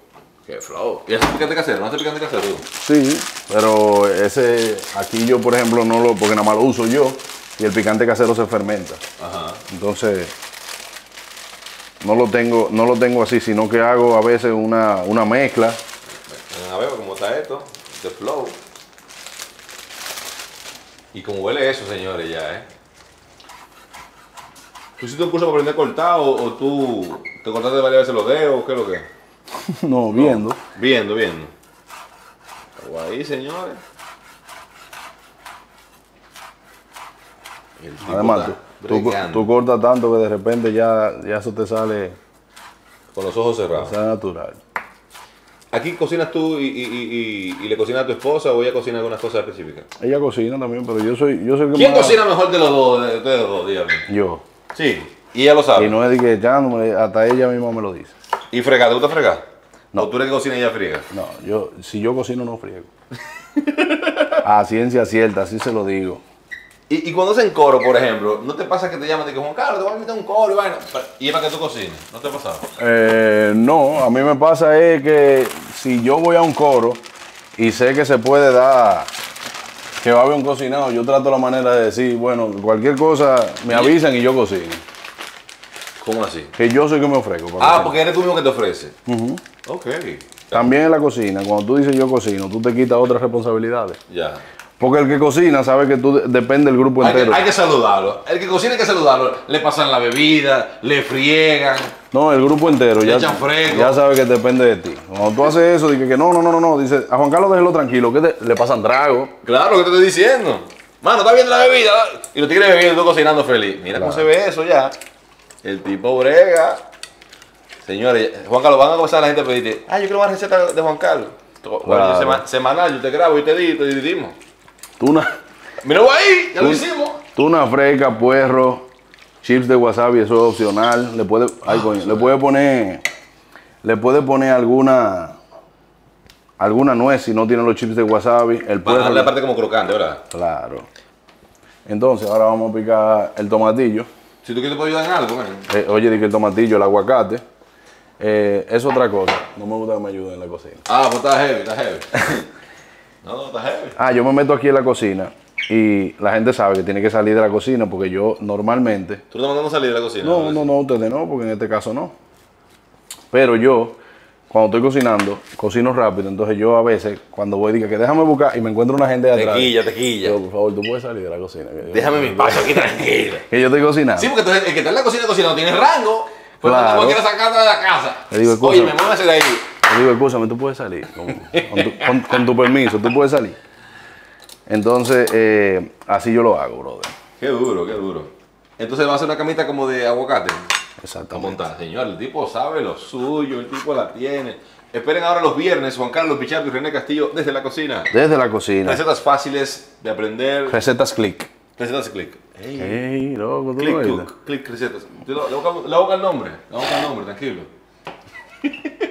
Qué flow. ¿Y hace picante casero? ¿No hace picante casero? Sí, pero ese, aquí yo, por ejemplo, no lo, porque nada más lo uso yo y el picante casero se fermenta. Ajá. Entonces, no lo tengo, no lo tengo así, sino que hago a veces una, una mezcla. Vengan a ver cómo está esto. The flow. Y como huele eso, señores, ya, ¿eh? ¿Tú hiciste un curso para aprender a cortar o, o tú te cortaste varias veces los dedos? ¿Qué es lo que? No, viendo. Viendo, viendo. Ahí, señores. Además, tú, tú, tú cortas tanto que de repente ya, ya eso te sale, Con los ojos cerrados. sale natural. ¿Aquí cocinas tú y, y- y- y- le cocinas a tu esposa o ella cocina algunas cosas específicas? Ella cocina también, pero yo soy, yo soy el que ¿Quién más- cocina mejor de los dos, de ustedes dos, dígame? Yo. Sí, y ella lo sabe. Y no es de que echándome, hasta ella misma me lo dice. ¿Y fregar? ¿Te gusta fregar? No. ¿O tú eres que cocina y ella friega? No, yo, si yo cocino no friego. A ciencia cierta, así se lo digo. Y, y cuando hacen coro, por ejemplo, ¿no te pasa que te llaman y que Juan Carlos, te voy a invitar a un coro y vaina? Y es para que tú cocines, ¿no te ha pasado? Eh, no, a mí me pasa es que si yo voy a un coro y sé que se puede dar, que va a haber un cocinado, yo trato la manera de decir, bueno, cualquier cosa me avisan y yo cocino. ¿Cómo así? Que yo soy que me ofrezco. para Ah, cocinar. porque eres tú mismo que te ofrece. Ok, También en la cocina, cuando tú dices yo cocino, tú te quitas otras responsabilidades. ya. Porque el que cocina sabe que tú de- depende del grupo Hay que, entero. hay que saludarlo. El que cocina hay que saludarlo. Le pasan la bebida, le friegan. No, el grupo entero Le ya, echan fresco. ya sabe que depende de ti. Cuando tú haces eso, dices que no, no, no, no, no, dice, a Juan Carlos déjelo tranquilo, que te- le pasan trago. Claro, que te estoy diciendo. Mano, está viendo la bebida y lo tigres bebiendo y tú cocinando feliz. Mira cómo se ve eso ya. El tipo brega. Señores, Juan Carlos, van a comenzar la gente a pedirte, ah, yo quiero una receta de Juan Carlos. Claro. sema- semanal, yo te grabo y te edito y dividimos. Tú una, Mira ahí, ya lo hicimos. tú una fresca, puerro, chips de wasabi, eso es opcional. Le puede, ay, coño, le puede poner, le puede poner alguna, alguna nuez si no tiene los chips de wasabi. El puerro, darle la parte como crocante, ¿verdad? claro. Entonces, ahora vamos a picar el tomatillo. Si tú quieres te puedo ayudar en algo. Eh, oye, di que el tomatillo, el aguacate. Eh, es otra cosa. No me gusta que me ayuden en la cocina. Ah, pues está heavy, está heavy. no, no, está heavy. Ah, yo me meto aquí en la cocina y la gente sabe que tiene que salir de la cocina porque yo normalmente. ¿Tú no estás mandando salir de la cocina? No, no, no, ustedes no, porque en este caso no. Pero yo, cuando estoy cocinando, cocino rápido. Entonces yo a veces, cuando voy, digo que déjame buscar y me encuentro una gente de atrás. Tequilla, tequilla. Yo, por favor, tú puedes salir de la cocina. Déjame mi espacio aquí tranquilo. Que yo estoy cocinando. Sí, porque el que está en la cocina cocinando tiene rango. Pues Claro. no quiere sacarte de la casa. Le digo, Oye, me muévase de ahí. Le digo, escúchame, tú puedes salir. Con, con tu, con- con tu permiso, tú puedes salir. Entonces, eh, así yo lo hago, brother. Qué duro, qué duro. Entonces va a hacer una camita como de aguacate. A Exactamente. montar. Señor, el tipo sabe lo suyo, el tipo la tiene. Esperen ahora los viernes, Juan Carlos Pichardo y René Castillo desde la cocina. Desde la cocina. Recetas fáciles de aprender. Recetas click. Recetas click. Ey. Ey, loco, tú Click? Cook, Click Recetas. Yo Le a le a el nombre. Le a buscar el nombre, tranquilo.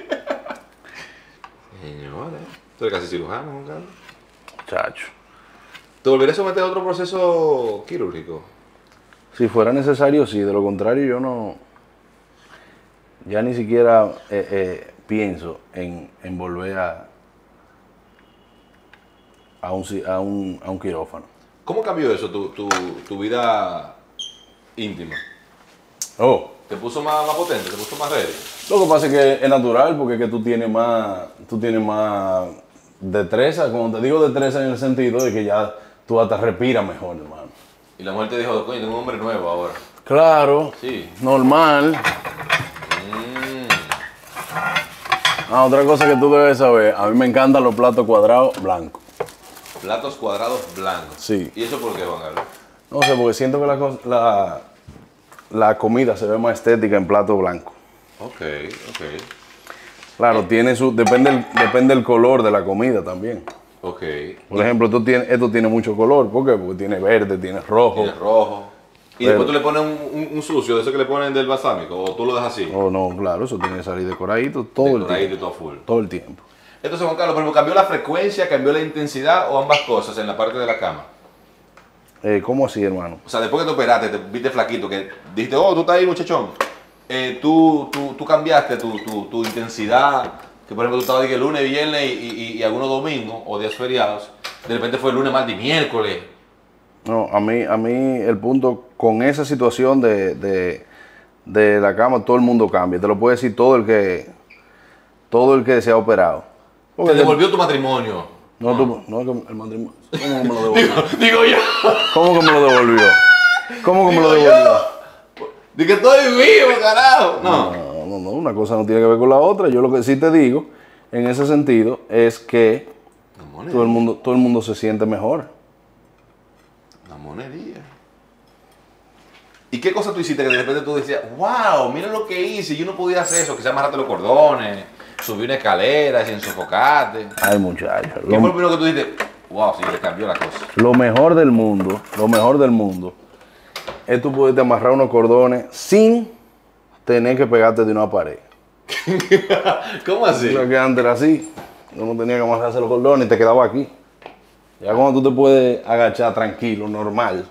Señores. Tú eres casi cirujano, Juan Carlos. Chacho. ¿Te volverías a someter a otro proceso quirúrgico? Si fuera necesario, sí. De lo contrario, yo no. Ya ni siquiera eh, eh, pienso en, en volver a. A un, a, un, a un quirófano. ¿Cómo cambió eso tu, tu, tu vida íntima? Oh. ¿Te puso más, más potente? ¿Te puso más ready? Lo que pasa es que es natural porque es que tú tienes más, tú tienes más destreza, como te digo destreza en el sentido de que ya tú hasta respiras mejor, hermano. Y la mujer te dijo, coño, tengo un hombre nuevo ahora. Claro, Sí. normal. Ah, otra cosa que tú debes saber, a mí me encantan los platos cuadrados blancos. Platos cuadrados blancos. Sí. ¿Y eso por qué, Juan Carlos? No sé, porque siento que la, la, la comida se ve más estética en plato blanco. Ok, ok. Claro, tiene su, depende, el, depende el color de la comida también. Ok. Por ejemplo, esto tiene, esto tiene mucho color. ¿Por qué? Porque tiene verde, tiene rojo. Tiene rojo. Y Pero- después tú le pones un, un- un sucio de eso que le ponen del balsámico, o tú lo dejas así. Oh, no, claro, eso tiene que salir decoradito todo el y tiempo. todo full. Todo el tiempo. Entonces, Juan Carlos, ¿cambió la frecuencia, cambió la intensidad o ambas cosas en la parte de la cama? Eh, ¿Cómo así, hermano? O sea, después que te operaste, te viste flaquito, que dijiste, oh, tú estás ahí, muchachón. Eh, tú, tú, tú cambiaste tu, tu, tu intensidad, que por ejemplo tú estabas dije, lunes, viernes y, y, y algunos domingos o días feriados. De repente fue lunes, martes y miércoles. No, a mí, a mí el punto con esa situación de, de, de la cama, todo el mundo cambia. Te lo puede decir todo el que, todo el que se ha operado. Te devolvió tu matrimonio. no, no, que el matrimonio. ¿Cómo que me lo devolvió? Digo yo. ¿Cómo que me lo devolvió? ¿Cómo que me lo devolvió? De que estoy vivo, carajo. No. No, no, no, una cosa no tiene que ver con la otra. Yo lo que sí te digo, en ese sentido, es que La moneda. todo el mundo, todo el mundo se siente mejor. La monedilla. ¿Y qué cosa tú hiciste que de repente tú decías, wow, mira lo que hice, yo no podía hacer eso, quizás amarrarte los cordones, subir una escalera sin sofocarte? Ay, muchachos. ¿Qué fue Lo, primero que tú dijiste? Wow, sí, le cambió la cosa. lo mejor del mundo, lo mejor del mundo, es tú poderte amarrar unos cordones sin tener que pegarte de una pared. ¿Cómo así? Lo que antes era así, uno tenía que amarrarse los cordones y te quedaba aquí. Ya cuando tú te puedes agachar tranquilo, normal,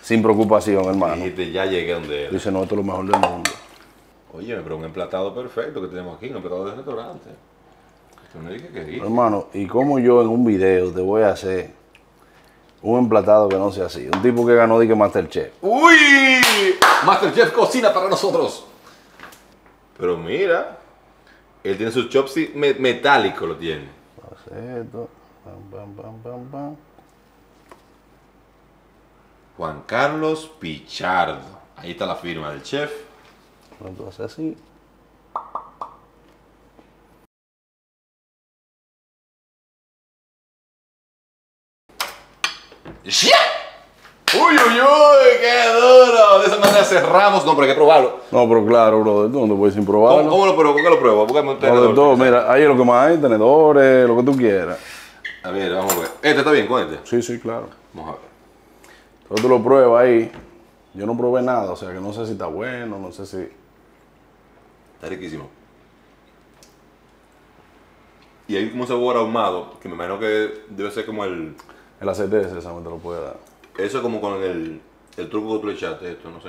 sin preocupación, hermano. Dijiste, ya llegué donde era. Dice, no, esto es lo mejor del mundo. Oye, pero un emplatado perfecto que tenemos aquí, un emplatado de restaurante. Esto no dije que dije. Hermano, ¿y cómo yo en un video te voy a hacer un emplatado que no sea así? Un tipo que ganó de que Masterchef. ¡Uy! Masterchef cocina para nosotros. Pero mira, él tiene sus chopsticks me- metálicos, lo tiene. Esto. Juan Carlos Pichardo. Ahí está la firma del chef. Haces así. ¡Ya! ¡Uy, uy, uy! ¡Qué duro! De esa manera cerramos. No, pero hay que probarlo. No, pero claro, bro, tú no te puedes sin ¿Cómo, probarlo. cómo lo pruebo? ¿Cómo lo pruebo? Búscame un No, tenedor. todo, mira, ahí es lo que más hay, tenedores, lo que tú quieras. A ver, vamos a ver. Este está bien, con este. Sí, sí, claro. Vamos a ver. Entonces tú lo pruebas ahí. Yo no probé nada, o sea que no sé si está bueno, no sé si. Está riquísimo. Y hay como un sabor ahumado, que me imagino que debe ser como el... El aceite de sésamo te lo puede dar. Eso es como con el, el truco que tú le echaste, esto, no sé.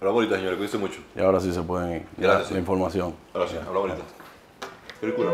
Habla bonita, señores, cuídense mucho. Y ahora sí se pueden ir. Gracias. La información. Ahora sí, habla bonita. Película.